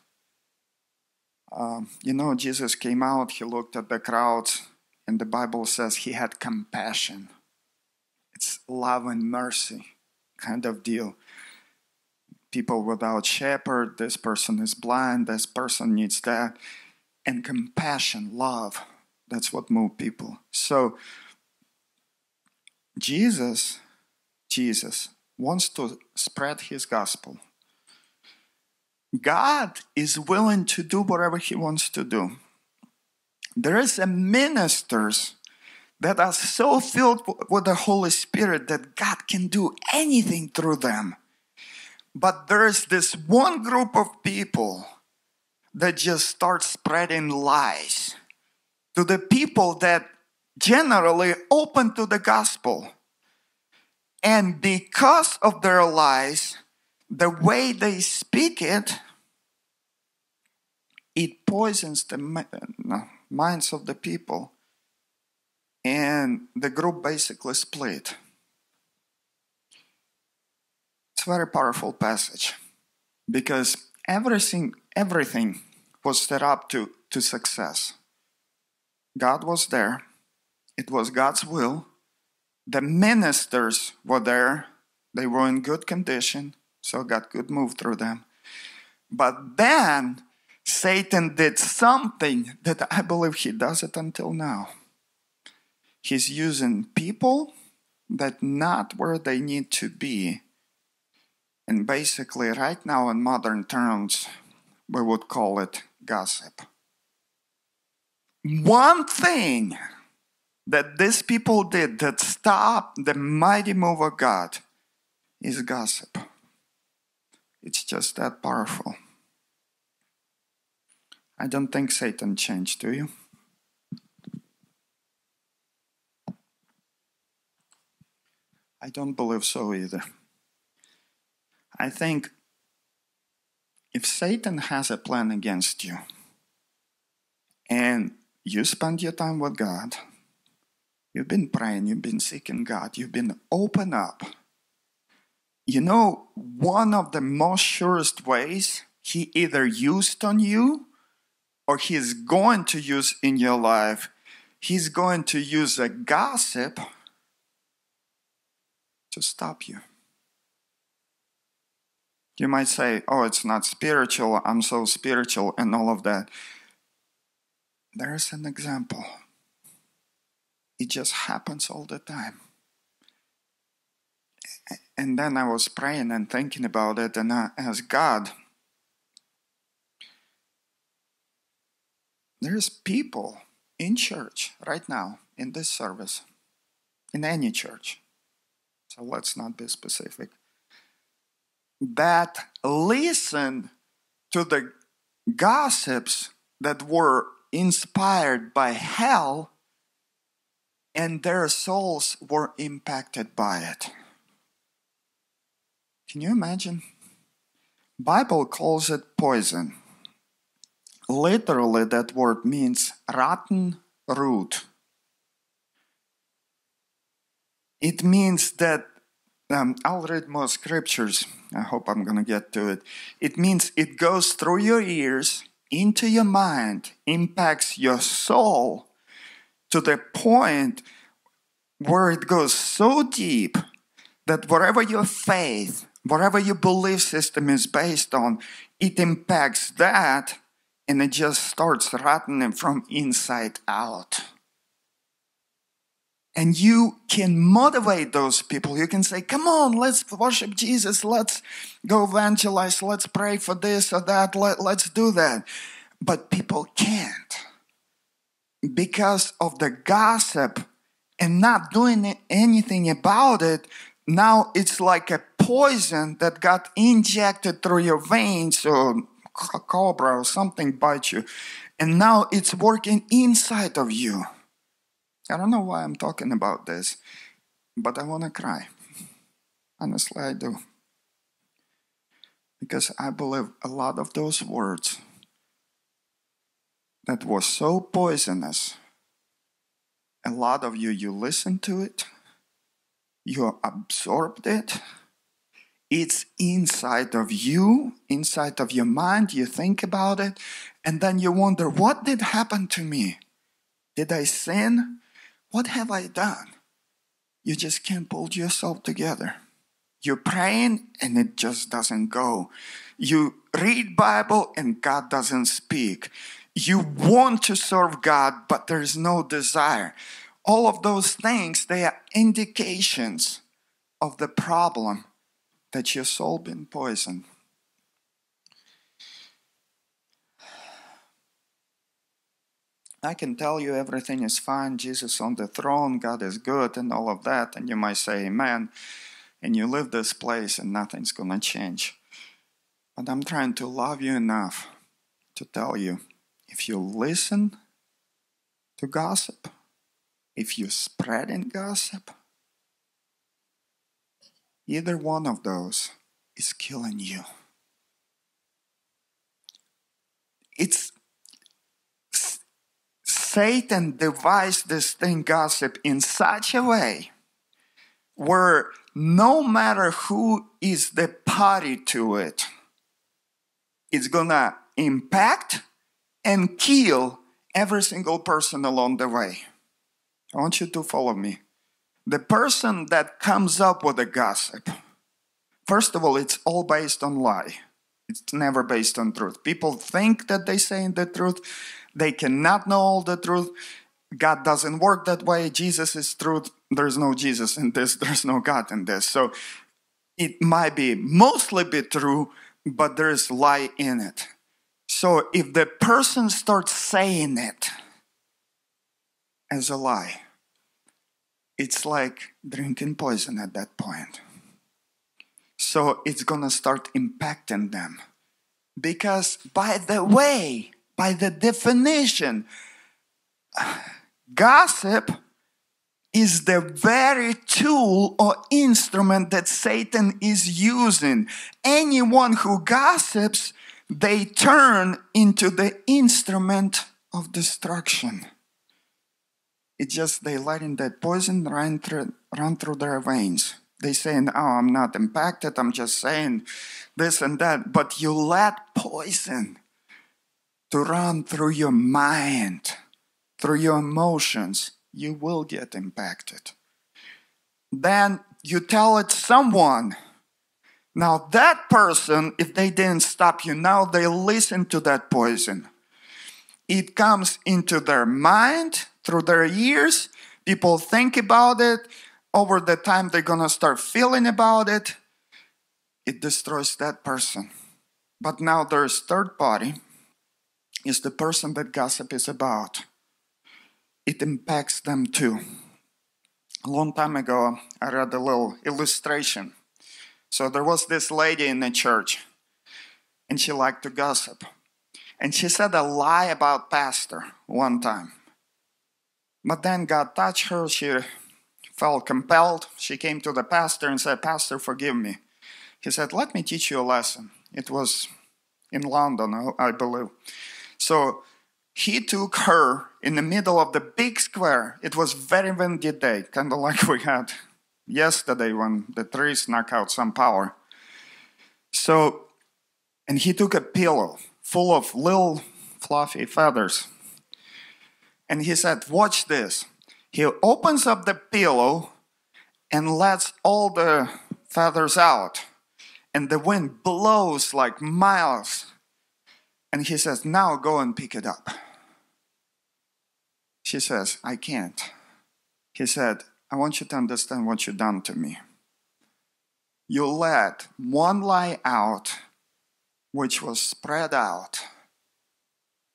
Um, you know, Jesus came out, he looked at the crowds, and the Bible says he had compassion. It's love and mercy kind of deal. People without shepherd, this person is blind, this person needs that. And compassion, love, that's what moved people. So, Jesus, Jesus wants to spread his gospel. God is willing to do whatever He wants to do. There is a ministers that are so filled with the Holy Spirit that God can do anything through them. But there is this one group of people that just start spreading lies to the people that generally open to the gospel. And because of their lies, the way they speak it, it poisons the minds of the people. And the group basically split. It's a very powerful passage because everything, everything was set up to, to success. God was there, it was God's will. The ministers were there, they were in good condition, so God could move through them. But then Satan did something that I believe he does it until now. He's using people that not where they need to be. And basically, right now, in modern terms, we would call it gossip. One thing that these people did that stopped the mighty move of God is gossip. It's just that powerful. I don't think Satan changed, do you? I don't believe so either. I think if Satan has a plan against you and you spend your time with God, you've been praying, you've been seeking God, you've been open up. You know, one of the most surest ways he either used on you or he is going to use in your life, he's going to use a gossip to stop you. You might say, oh, it's not spiritual, I'm so spiritual, and all of that. There's an example. It just happens all the time. And then I was praying and thinking about it, and I asked God, there's people in church right now, in this service, in any church, so let's not be specific, that listened to the gossips that were inspired by hell and their souls were impacted by it. Can you imagine? Bible calls it poison. Literally that word means rotten root. It means that um, I'll read more scriptures. I hope I'm going to get to it. It means it goes through your ears, into your mind, impacts your soul to the point where it goes so deep that whatever your faith whatever your belief system is based on, it impacts that and it just starts rotting from inside out. And you can motivate those people. You can say, Come on, let's worship Jesus. Let's go evangelize. Let's pray for this or that. Let, let's do that. But people can't because of the gossip and not doing anything about it. Now it's like a poison that got injected through your veins or cobra or something bite you. And now it's working inside of you. I don't know why I'm talking about this, but I want to cry. Honestly, I do. Because I believe a lot of those words that was so poisonous, a lot of you, you listened to it, you absorbed it, it's inside of you, inside of your mind, you think about it, and then you wonder, what did happen to me? Did I sin? What have I done? You just can't pull yourself together. You're praying and it just doesn't go. You read Bible and God doesn't speak. You want to serve God, but there's no desire. All of those things, they are indications of the problem that your soul been poisoned. I can tell you everything is fine, Jesus on the throne, God is good, and all of that, and you might say amen, and you leave this place and nothing's gonna change. But I'm trying to love you enough to tell you if you listen to gossip, if you spread in gossip, either one of those is killing you. It's Satan devised this thing, gossip, in such a way where no matter who is the party to it, it's gonna impact and kill every single person along the way. I want you to follow me. The person that comes up with a gossip, first of all, it's all based on lie. It's never based on truth. People think that they saying the truth. They cannot know all the truth. God doesn't work that way. Jesus is truth. There's no Jesus in this. [LAUGHS] There's no God in this. So it might be mostly be true, but there's lie in it. So if the person starts saying it as a lie, it's like drinking poison at that point. So it's gonna start impacting them. Because, by the way, by the definition, gossip is the very tool or instrument that Satan is using. Anyone who gossips, they turn into the instrument of destruction. It's just they letting that poison run through, run through their veins. They saying, "Oh, I'm not impacted. I'm just saying this and that." But you let poison to run through your mind, through your emotions. You will get impacted. Then you tell it someone. Now that person, if they didn't stop you, now they listen to that poison. It comes into their mind through their ears. People think about it. Over the time, they're gonna start feeling about it. It destroys that person. But now there's third party. Is the person that gossip is about. It impacts them too. A long time ago, I read a little illustration. So there was this lady in the church, and she liked to gossip. And she said a lie about pastor one time. But then God touched her. She felt compelled. She came to the pastor and said, Pastor, forgive me. He said, Let me teach you a lesson. It was in London, I believe. So he took her in the middle of the big square. It was very windy day, kind of like we had yesterday when the trees knock out some power. So, and he took a pillow full of little fluffy feathers. And he said, Watch this. He opens up the pillow and lets all the feathers out. and the wind blows like miles. And he says, Now go and pick it up. She says, I can't. He said, I want you to understand what you've done to me. You let one lie out, which was spread out,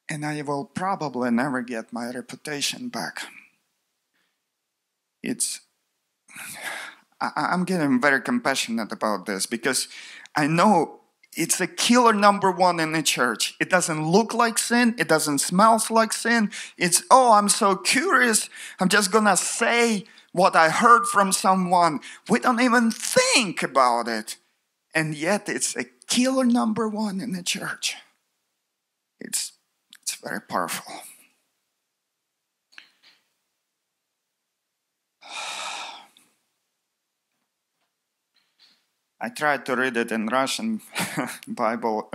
and I will probably never get my reputation back. It's [SIGHS] I, I'm getting very compassionate about this because I know it's a killer number one in the church. It doesn't look like sin, it doesn't smell like sin. It's, oh, I'm so curious. I'm just gonna say what I heard from someone. We don't even think about it. And yet it's a killer number one in the church. It's, it's very powerful. I tried to read it in Russian [LAUGHS] Bible.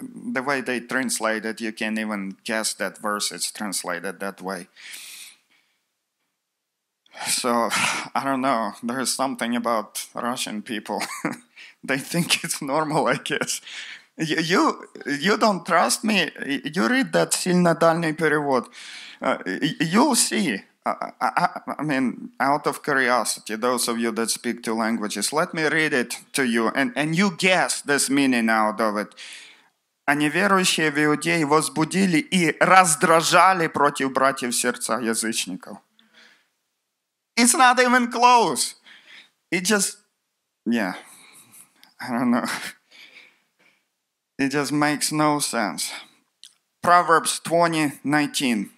The way they translate it, you can't even guess that verse is translated that way. So [SIGHS] I don't know. There's something about Russian people. [LAUGHS] they think it's normal, I guess. You, you, you don't trust me? You read that сильно дальний перевод. Uh, you'll see. I, I, I mean, out of curiosity, those of you that speak two languages, let me read it to you, and, and you guess this meaning out of it. А неверующие в Иудее возбудили и раздражали против братьев сердца язычников. It's not even close. It just, yeah, I don't know. It just makes no sense. Proverbs 20, 19.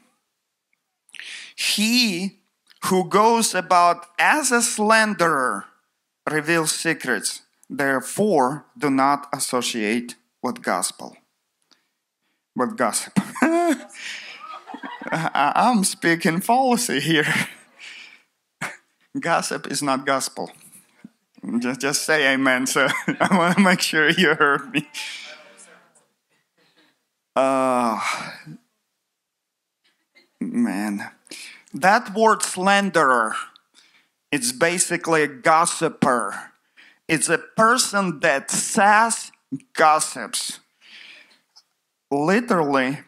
He who goes about as a slanderer reveals secrets. Therefore, do not associate with gospel. With gossip. [LAUGHS] I'm speaking fallacy here. [LAUGHS] gossip is not gospel. Just, just say amen. So [LAUGHS] I want to make sure you heard me. Uh, man. That word slanderer, it's basically a gossiper. It's a person that says gossips. Literally,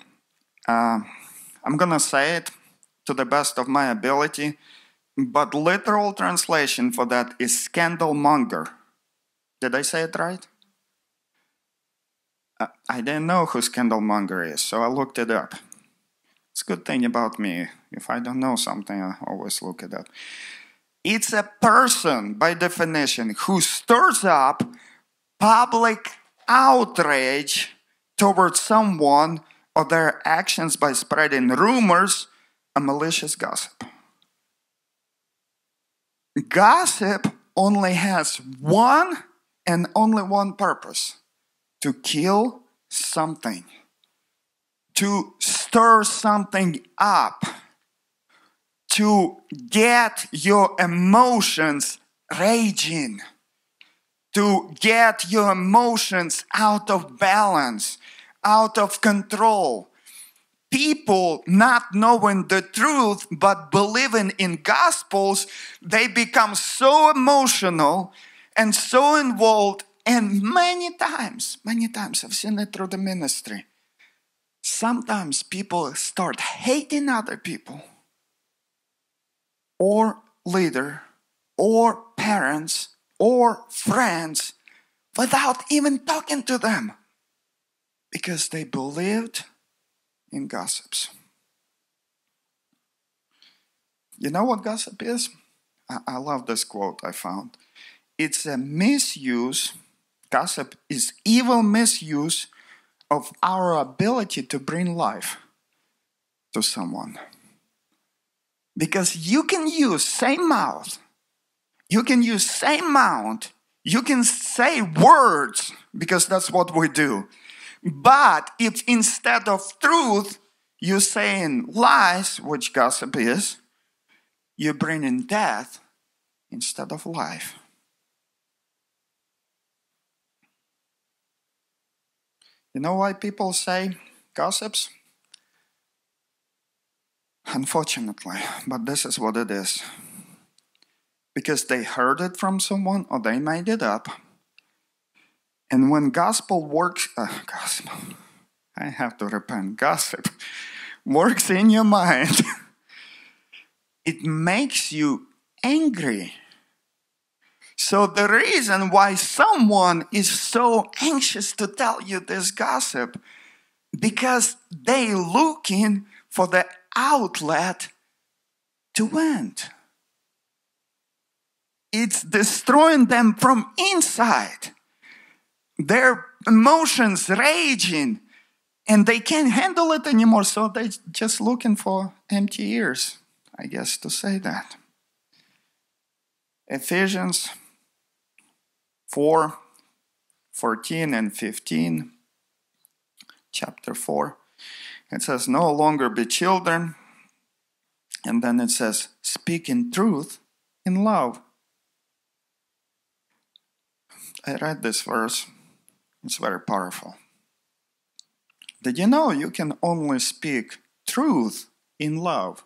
uh, I'm gonna say it to the best of my ability, but literal translation for that is scandal monger. Did I say it right? Uh, I didn't know who scandal monger is, so I looked it up. It's a good thing about me. If I don't know something, I always look it up. It's a person, by definition, who stirs up public outrage towards someone or their actions by spreading rumors and malicious gossip. Gossip only has one and only one purpose to kill something to stir something up, to get your emotions raging, to get your emotions out of balance, out of control. People not knowing the truth but believing in gospels, they become so emotional and so involved. And many times, many times, I've seen it through the ministry sometimes people start hating other people or leader or parents or friends without even talking to them because they believed in gossips. You know what gossip is? I, I love this quote I found. It's a misuse, gossip is evil misuse of our ability to bring life to someone. Because you can use same mouth, you can use same mouth, you can say words because that's what we do. But if instead of truth you're saying lies, which gossip is, you're bringing death instead of life. You know why people say gossips? Unfortunately, but this is what it is. Because they heard it from someone or they made it up. And when gospel works, uh, gospel, I have to repent, gossip [LAUGHS] works in your mind, [LAUGHS] it makes you angry. So, the reason why someone is so anxious to tell you this gossip, because they looking for the outlet to vent. It's destroying them from inside. Their emotions raging and they can't handle it anymore, so they're just looking for empty ears, I guess, to say that. Ephesians 4 14 and 15, chapter 4. It says, No longer be children. And then it says, Speak in truth in love. I read this verse, it's very powerful. Did you know you can only speak truth in love?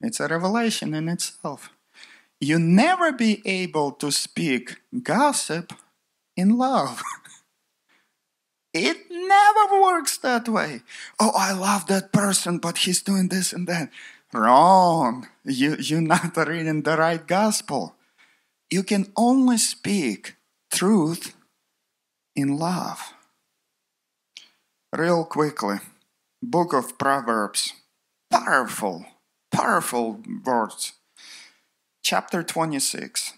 It's a revelation in itself. You never be able to speak gossip in love. [LAUGHS] it never works that way. Oh, I love that person, but he's doing this and that. Wrong. You, you're not reading the right gospel. You can only speak truth in love. Real quickly, Book of Proverbs. Powerful, powerful words. Chapter 26.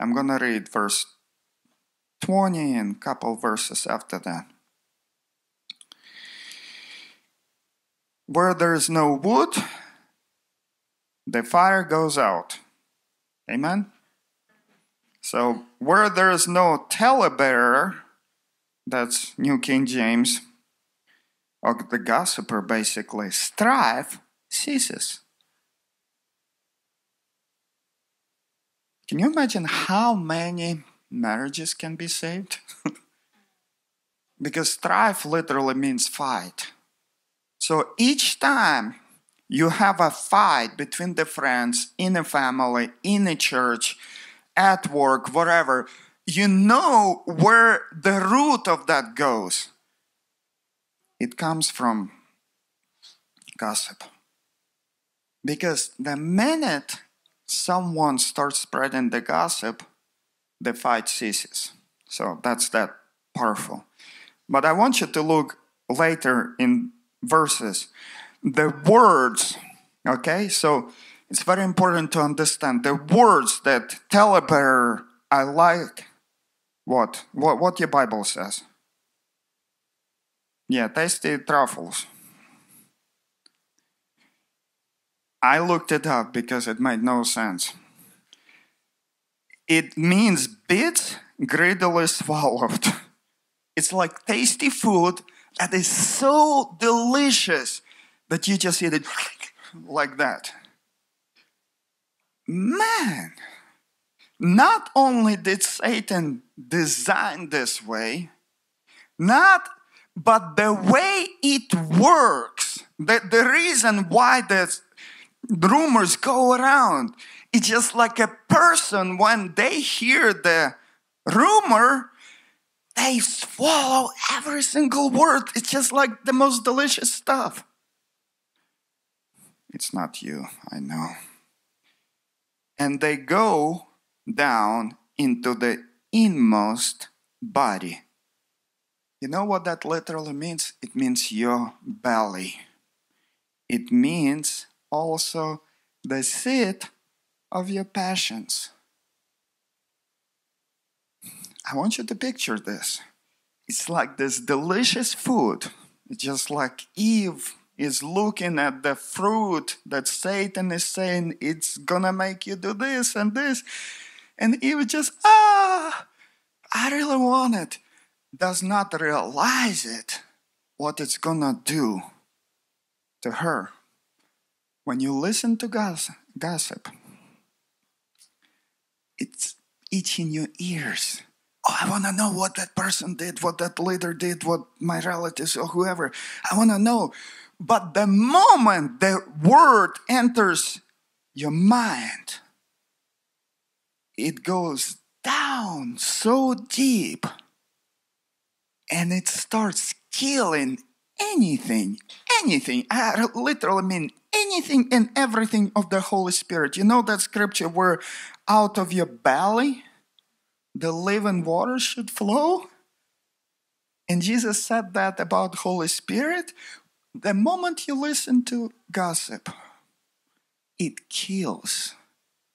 I'm gonna read verse 20 and a couple verses after that. Where there is no wood, the fire goes out. Amen? So, where there is no talebearer, that's New King James, or the gossiper basically, strife ceases. Can you imagine how many marriages can be saved? [LAUGHS] because strife literally means fight. So each time you have a fight between the friends, in a family, in a church, at work, whatever, you know where the root of that goes. It comes from gossip. Because the minute someone starts spreading the gossip, the fight ceases. So that's that powerful. But I want you to look later in verses. The words, okay? So it's very important to understand the words that talebearer, I like what? What what your Bible says. Yeah, tasty truffles. I looked it up because it made no sense. It means bit greedily swallowed. [LAUGHS] It's like tasty food that is so delicious that you just eat it [LAUGHS] like that. Man, not only did Satan design this way, not but the way it works, the, the reason why the rumors go around, it's just like a person when they hear the rumor, they swallow every single word. It's just like the most delicious stuff. It's not you, I know. And they go down into the inmost body. You know what that literally means? It means your belly. It means also the seat of your passions. I want you to picture this. It's like this delicious food. It's just like Eve is looking at the fruit that Satan is saying it's gonna make you do this and this. And Eve just, ah, I really want it. Does not realize it, what it's gonna do to her. When you listen to gossip, it's itching your ears. Oh, I want to know what that person did, what that leader did, what my relatives or whoever. I want to know. But the moment the word enters your mind, it goes down so deep and it starts killing anything, anything. I literally mean anything and everything of the Holy Spirit. You know that scripture where out of your belly the living water should flow? And Jesus said that about Holy Spirit. The moment you listen to gossip, it kills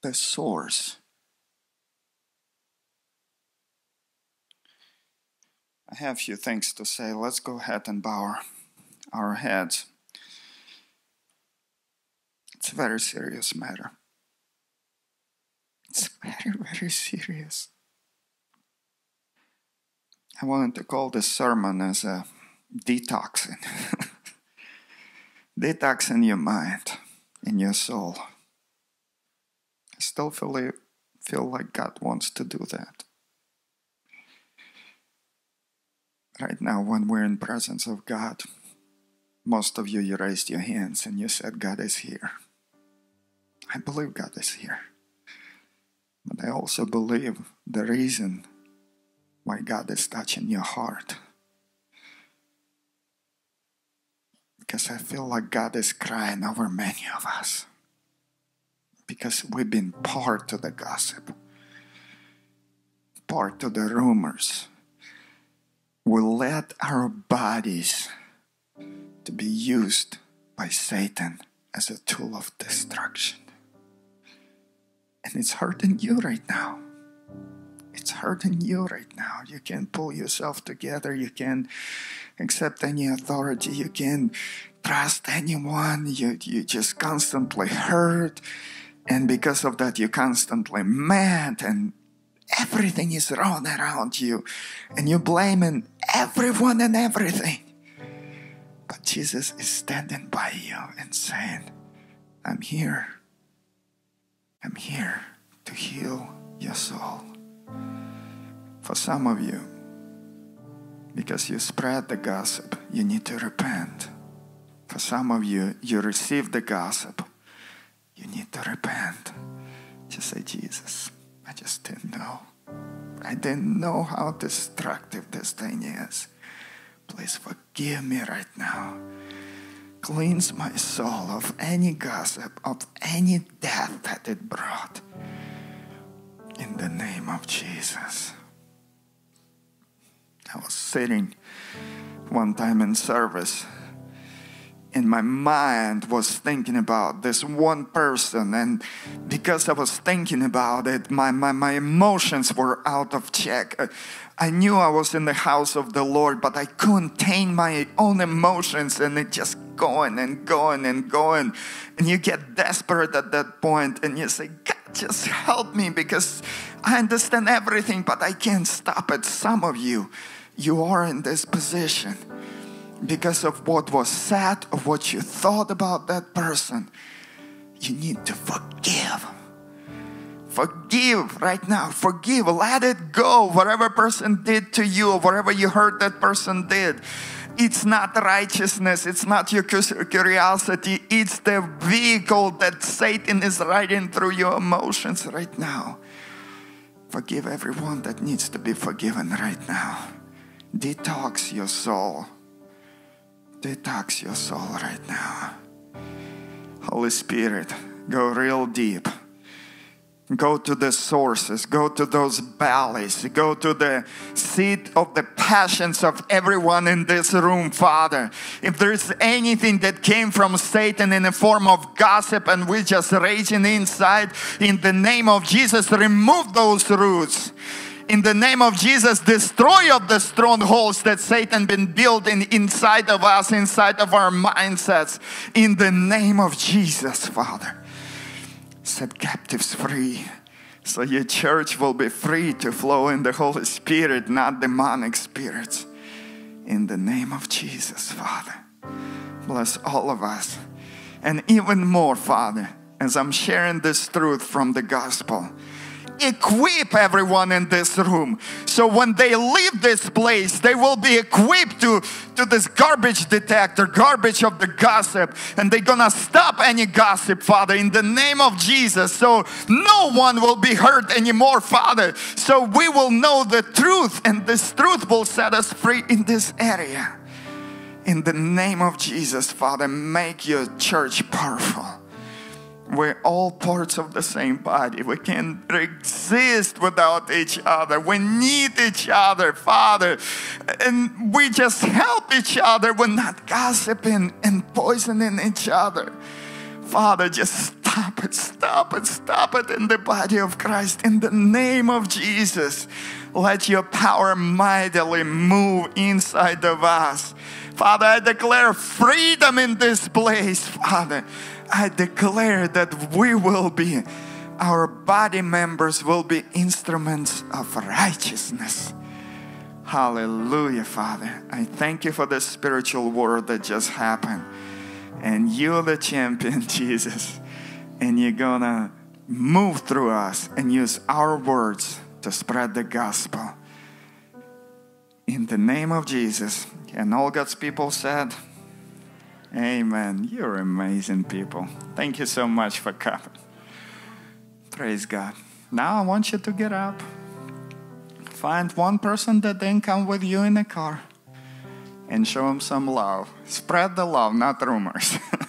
the source. I have a few things to say. Let's go ahead and bow our heads. It's a very serious matter. It's very, very serious. I wanted to call this sermon as a detoxing. [LAUGHS] detoxing your mind and your soul. I still feel, feel like God wants to do that. Right now, when we're in presence of God, most of you, you raised your hands and you said, God is here. I believe God is here. But I also believe the reason why God is touching your heart. Because I feel like God is crying over many of us. Because we've been part of the gossip, part of the rumors. We let our bodies to be used by Satan as a tool of destruction. And it's hurting you right now. It's hurting you right now. You can't pull yourself together. You can't accept any authority. You can't trust anyone. You, you just constantly hurt. And because of that, you're constantly mad and everything is wrong around you. And you're blaming everyone and everything. But Jesus is standing by you and saying, I'm here. I'm here to heal your soul. For some of you, because you spread the gossip, you need to repent. For some of you, you received the gossip, you need to repent. Just say, Jesus, I just didn't know. I didn't know how destructive this thing is. Please forgive me right now. Cleanse my soul of any gossip, of any death that it brought. In the name of Jesus. I was sitting one time in service and my mind was thinking about this one person and because i was thinking about it my, my, my emotions were out of check. Uh, I knew i was in the house of the lord but i couldn't tame my own emotions and it just going and going and going. And you get desperate at that point and you say god just help me because i understand everything but i can't stop it. Some of you you are in this position because of what was said, of what you thought about that person, you need to forgive. Forgive right now. Forgive. Let it go. Whatever person did to you, whatever you heard that person did. It's not righteousness. It's not your curiosity. It's the vehicle that Satan is riding through your emotions right now. Forgive everyone that needs to be forgiven right now. Detox your soul detox your soul right now. Holy Spirit, go real deep. Go to the sources, go to those valleys, go to the seat of the passions of everyone in this room, Father. If there's anything that came from Satan in the form of gossip and we're just raging inside, in the name of Jesus, remove those roots in the name of Jesus, destroy of the strongholds that Satan been building inside of us, inside of our mindsets. In the name of Jesus, Father. Set captives free. So your church will be free to flow in the Holy Spirit, not demonic spirits. In the name of Jesus, Father. Bless all of us. And even more, Father, as I'm sharing this truth from the gospel equip everyone in this room. So when they leave this place, they will be equipped to, to this garbage detector, garbage of the gossip, and they're gonna stop any gossip, Father, in the name of Jesus. So no one will be hurt anymore, Father. So we will know the truth, and this truth will set us free in this area. In the name of Jesus, Father, make your church powerful. We're all parts of the same body. We can't exist without each other. We need each other, Father. And we just help each other. We're not gossiping and poisoning each other. Father, just stop it, stop it, stop it in the body of Christ. In the name of Jesus, let your power mightily move inside of us. Father, I declare freedom in this place, Father. I declare that we will be, our body members will be instruments of righteousness. Hallelujah, Father. I thank you for the spiritual word that just happened. And you're the champion, [LAUGHS] Jesus. And you're gonna move through us and use our words to spread the gospel. In the name of Jesus. And all God's people said, Amen. You're amazing people. Thank you so much for coming. Praise God. Now I want you to get up. Find one person that didn't come with you in the car and show them some love. Spread the love, not rumors. [LAUGHS]